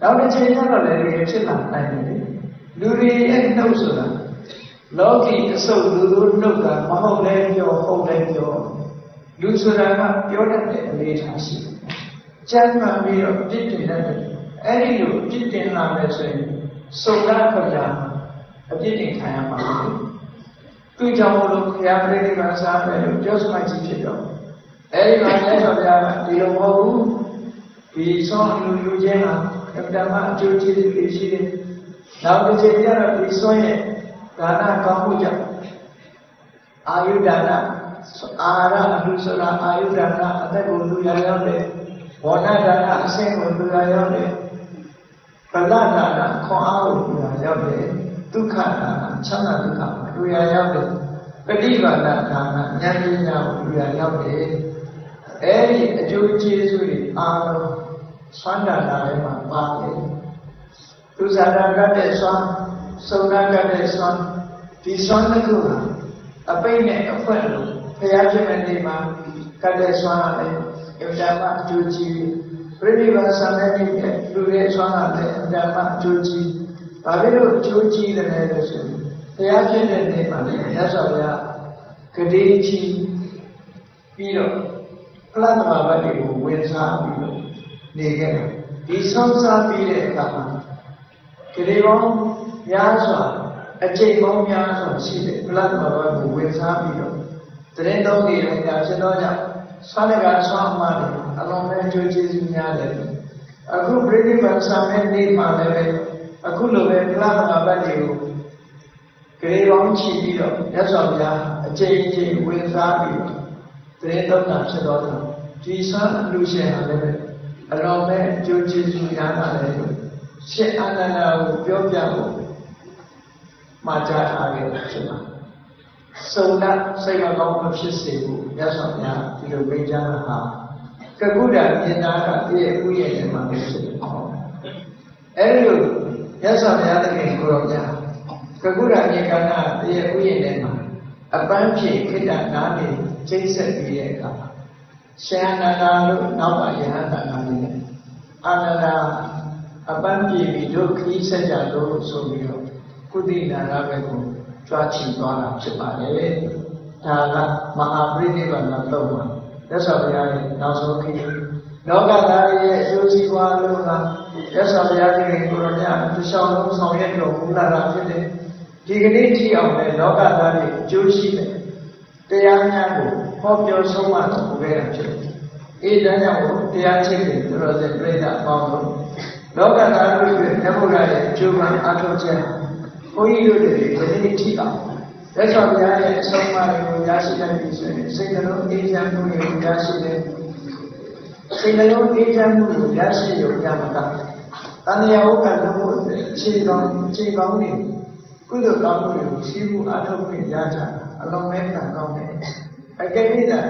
နောက်တစ်ချိန်ကျတော့လည်းဒီဖြစ်လာနိုင်တယ်လူတွေရဲ့နှုတ်ဆိုတာလောကီအစုပ်လူတို့နှုတ်ကမဟုတ်လည်းပြောဟုတ်လည်းပြော လူဆိုတာကပြောတတ်တဲ့အနေထားရှိတယ်။ကြမ်းမှန်ပြီးတော့ပြစ်တင်တတ်တယ်။အဲ့ဒီလိုပြစ်တင်လာမယ်ဆိုရင်စုံရခဗျာအပြစ်တင်ခံရမှာလေ။သူကြောင့်မလို့ခရပရိနိဗ္ဗာန်စားမယ်လို့ပြောစမှကြီးဖြစ်တော့အဲ့ဒီမှာလည်းဆိုပြဒီလိုမဟုတ်ဘူး။ဒီဆုံးလူလူချင်းဟာဓမ္မအကျိုးကျေးဇူးတွေရှိတယ်။နောက်တစ်ချိန်ကျတော့ဒီဆုံးရဲ့ဒါနကောင်းမှုကြောင့်အာယုဒါန အာရအလူဆိုတာအာယုဒါနအသက်ကိုလူရရောက်တယ်ဘောနဒါနအဆင့်ကိုလူရရောက်တယ်ပလဒါနခွန်အားကိုလူရရောက်တယ်ဒုက္ခဒါနချမ်းသာဒုက္ခကိုလူရရောက်တယ်ပฏิဘာဒဒါနဉာဏ်ပညာကိုလူရရောက်တယ်အဲဒီအကျိုးကျေးဇူးတွေအားလုံးဆွမ်းဒါနထဲမှာပါတယ်သူဇာတာကတဲ့ဆွမ်းစုံနာကတဲ့ဆွမ်းဒီဆွမ်းတစ်ခုဟာအပိတ်နဲ့အဖွက်လို့ ဘုရားဖြစ်တဲ့နေ့မှာကတဲ့ဆွမ်းရတယ်အမြဲတမ်းအကျိုးကြီးပြိဋိဘဆံတဲ့နေ့နဲ့လူရဲ့ဆွမ်းရတယ်အမြဲတမ်းအကျိုးကြီးဘာဖြစ်လို့အကျိုးကြီးတယ်လဲလို့ဆိုရင်ဘုရားဖြစ်တဲ့နေ့မှာလည်းမြတ်စွာဘုရားဂတိကြီးပြီးတော့ဖလားသမဘာတွေကိုဝင်စားပြီးတော့နေခဲ့တယ်ဒီဆုံးစားပြီးတဲ့အခါမှာဂတိပေါင်းများစွာအကျိတ်ပေါင်းများစွာရှိတဲ့ဘုရားတော်ကိုဝင်စားပြီးတော့ တရင်တော်ကြီးလည်းကြာဖြစ်တော့ကြောင့်ဆွမ်းကဆွမ်းမှတယ်အလုံးမဲ့ကြိုးကျေးဇူးများတယ်အခုပြိဋိဘံဆံမဲ့နေ့မှာလည်းပဲအခုလိုပဲဘုရားတော်ဘက်တွေကိုဂရေပေါင်းချီပြီးတော့မြတ်စွာဘုရားအကျိတ်အကျိတ်ဝင်စားပြီးတော့တရင်တော်ကဖြစ်တော့တယ်ဒီဆွမ်းလူရှင်ဟာလည်းအလုံးမဲ့ကြိုးကျေးဇူးများတာလည်းရှင်းအာနန္ဒာကိုပြောပြဖို့မှာကြားထားခဲ့တာဖြစ်ပါတယ်။ စုံဒစိတ်မကောင်းမဖြစ်စေဘူးမြတ်စွာဘုရားဒီလိုမိန့်ကြားတာဟာကကုဒ္ဒမြင်သားကတည်းကဥယျာဉ်ထဲမှာဖြစ်တယ်။အဲဒီလိုမြတ်စွာဘုရားတခင်ကိုရောမြတ်ကကုဒ္ဒမြေကနာတည်းကဥယျာဉ်ထဲမှာအပန်းဖြေခိတ္တနာနေကျိတ်ဆက်ပြီးတဲ့အခါရှန္ဒနာလို့နောက်ကယဟန်တနာနေအာနန္ဒာအပန်းပြေပြီးဒုက္ခိဆက်ကြလို့ဆိုပြီးတော့ကုသိနာရဘက်ကို ကြွားချီသွားတာဖြစ်ပါတယ်။ဒါကမဟာပရိနိဗ္ဗာန်တော့မှာသက်ဆောင်ဘုရားရဲ့နောက်ဆုံးခေတ်လောကသားရဲ့အကျိုးစီးပွားလုံးကသက်ဆောင်ဘုရားရဲ့ကိုရမြတ်တစ်လျှောက်လုံးဆောင်ရွက်တော်မူလာတာဖြစ်တယ်။ဒီကနေ့ကြည့်အောင်လေလောကသားရဲ့အကျိုးရှိတဲ့တရားများကိုဟောပြောဆုံးမတော်မူခဲ့တာဖြစ်တယ်။အေးဒါကြောင့်တရားချိတ်တယ်သူတော်စင်ပြိဿအပေါင်းတို့လောကသားတို့ရဲ့ဓမ္မရာရဲ့အကျိုးမှအထောက်ချက်ဘု န်းကြီးတို့တွေဒီနေ့ထိအောင်သက်ဆောင်ဘုရားရဲ့အဆုံးအမတွေကိုရရှိတဲ့ပြီဆိုရင်စိတ်နှလုံးအေးချမ်းမှုကိုရရှိတဲ့စိတ်နှလုံးအေးချမ်းမှုကိုရရှိရုံရမှာကတန်ရာဥက္ကဋ္ဌဖို့ခြေကောင်းခြေကောင်းနေကုသိုလ်ကောင်းမှုတွေကိုရှိမှုအထောက်ခွင့်ရကြအလုံးမဲ့ကံကောင်းတယ်အကယ်၍သာ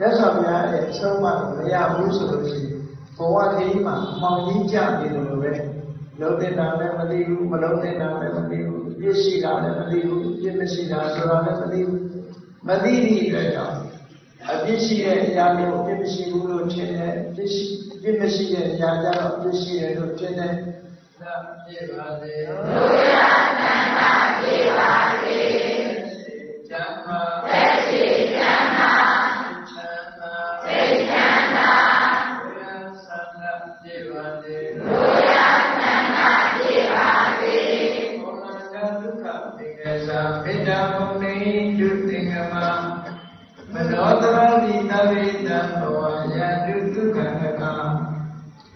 သက်ဆောင်ဘုရားရဲ့အဆုံးအမမရဘူးဆိုလို့ရှိရင်ဘဝခရီးမှာမောင်ကြီးကြနေတယ်လို့ပဲလုံးတဲ့နာလည်းမသိဘူးမလုံးတဲ့နာလည်းမသိဘူး ပြည့်ရှိတာလည်းမသိဘူးပြည့်မရှိတာဆိုတာလည်းမသိဘူးမသိသည့်အတွက်ကြောင့်အပြစ်ရှိတဲ့အရာမျိုးအပြစ်မရှိဘူးလို့ထင်တယ်အပြစ်ရှိအပြစ်မရှိတဲ့အရာကြတော့အပြစ်ရှိတယ်လို့ထင်တယ်ဒါပြေပါစေဘုရားနန္ဒပြေပါစေကျမ်းမာသက်ရှိ ရတိတဝိတံဘဝယတုဒုက္ခက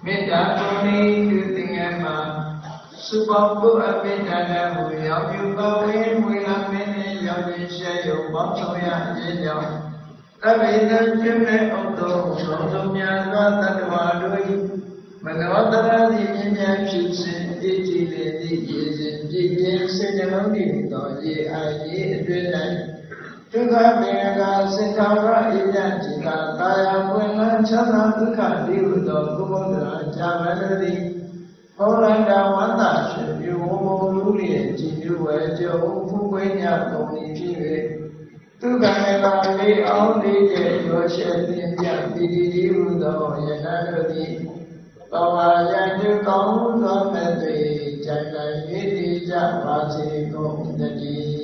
မေတ္တာမုန်တိဒုသင်္ကမစုပေါင်းဖို့အမေတ္တာနဲ့ဟူရောက်ပြုပဝေမွေလာမင်းနဲ့ရောက်ခြင်းရှဲယုံပေါင်းဆောင်ရခြင်းကြောင့်သဗ္ဗေတံပြည့်မဲ့ဥတ္တောသောဆုံးများသောတတ္တဝါတို့၏မနောတရတိမြင်မြန်ဖြစ်စဉ်အကြည်လေသည့်ရေစဉ်ပြည့်ပြည့်စေနှလုံးတည်သောရေအာရေအတွင်း၌ ဒုက္ခမေကစင်္ခါရဣဒံจิตာတာယာပွင့်လန်းချမ်းသာဒုက္ခတိဟုသောကုမုဒ္ဒရာဇာမနတိဘောရန္တဝန္တာရှင်ပြုဝမုံလူလျက်ကြည်ပြုဝဲကြုံဖူးပွေးညပုံဤဖြစ်၍သူကံမေလာလေးအောင်လေးကျရောရှက်ပြင်းပြပိတိတိဟုသောယနတို့သည်သောဝါယံတုကောင်းသောမဲ့တွေကြိုင်တိုင်းဤတိကြပါစေကုန်တည်း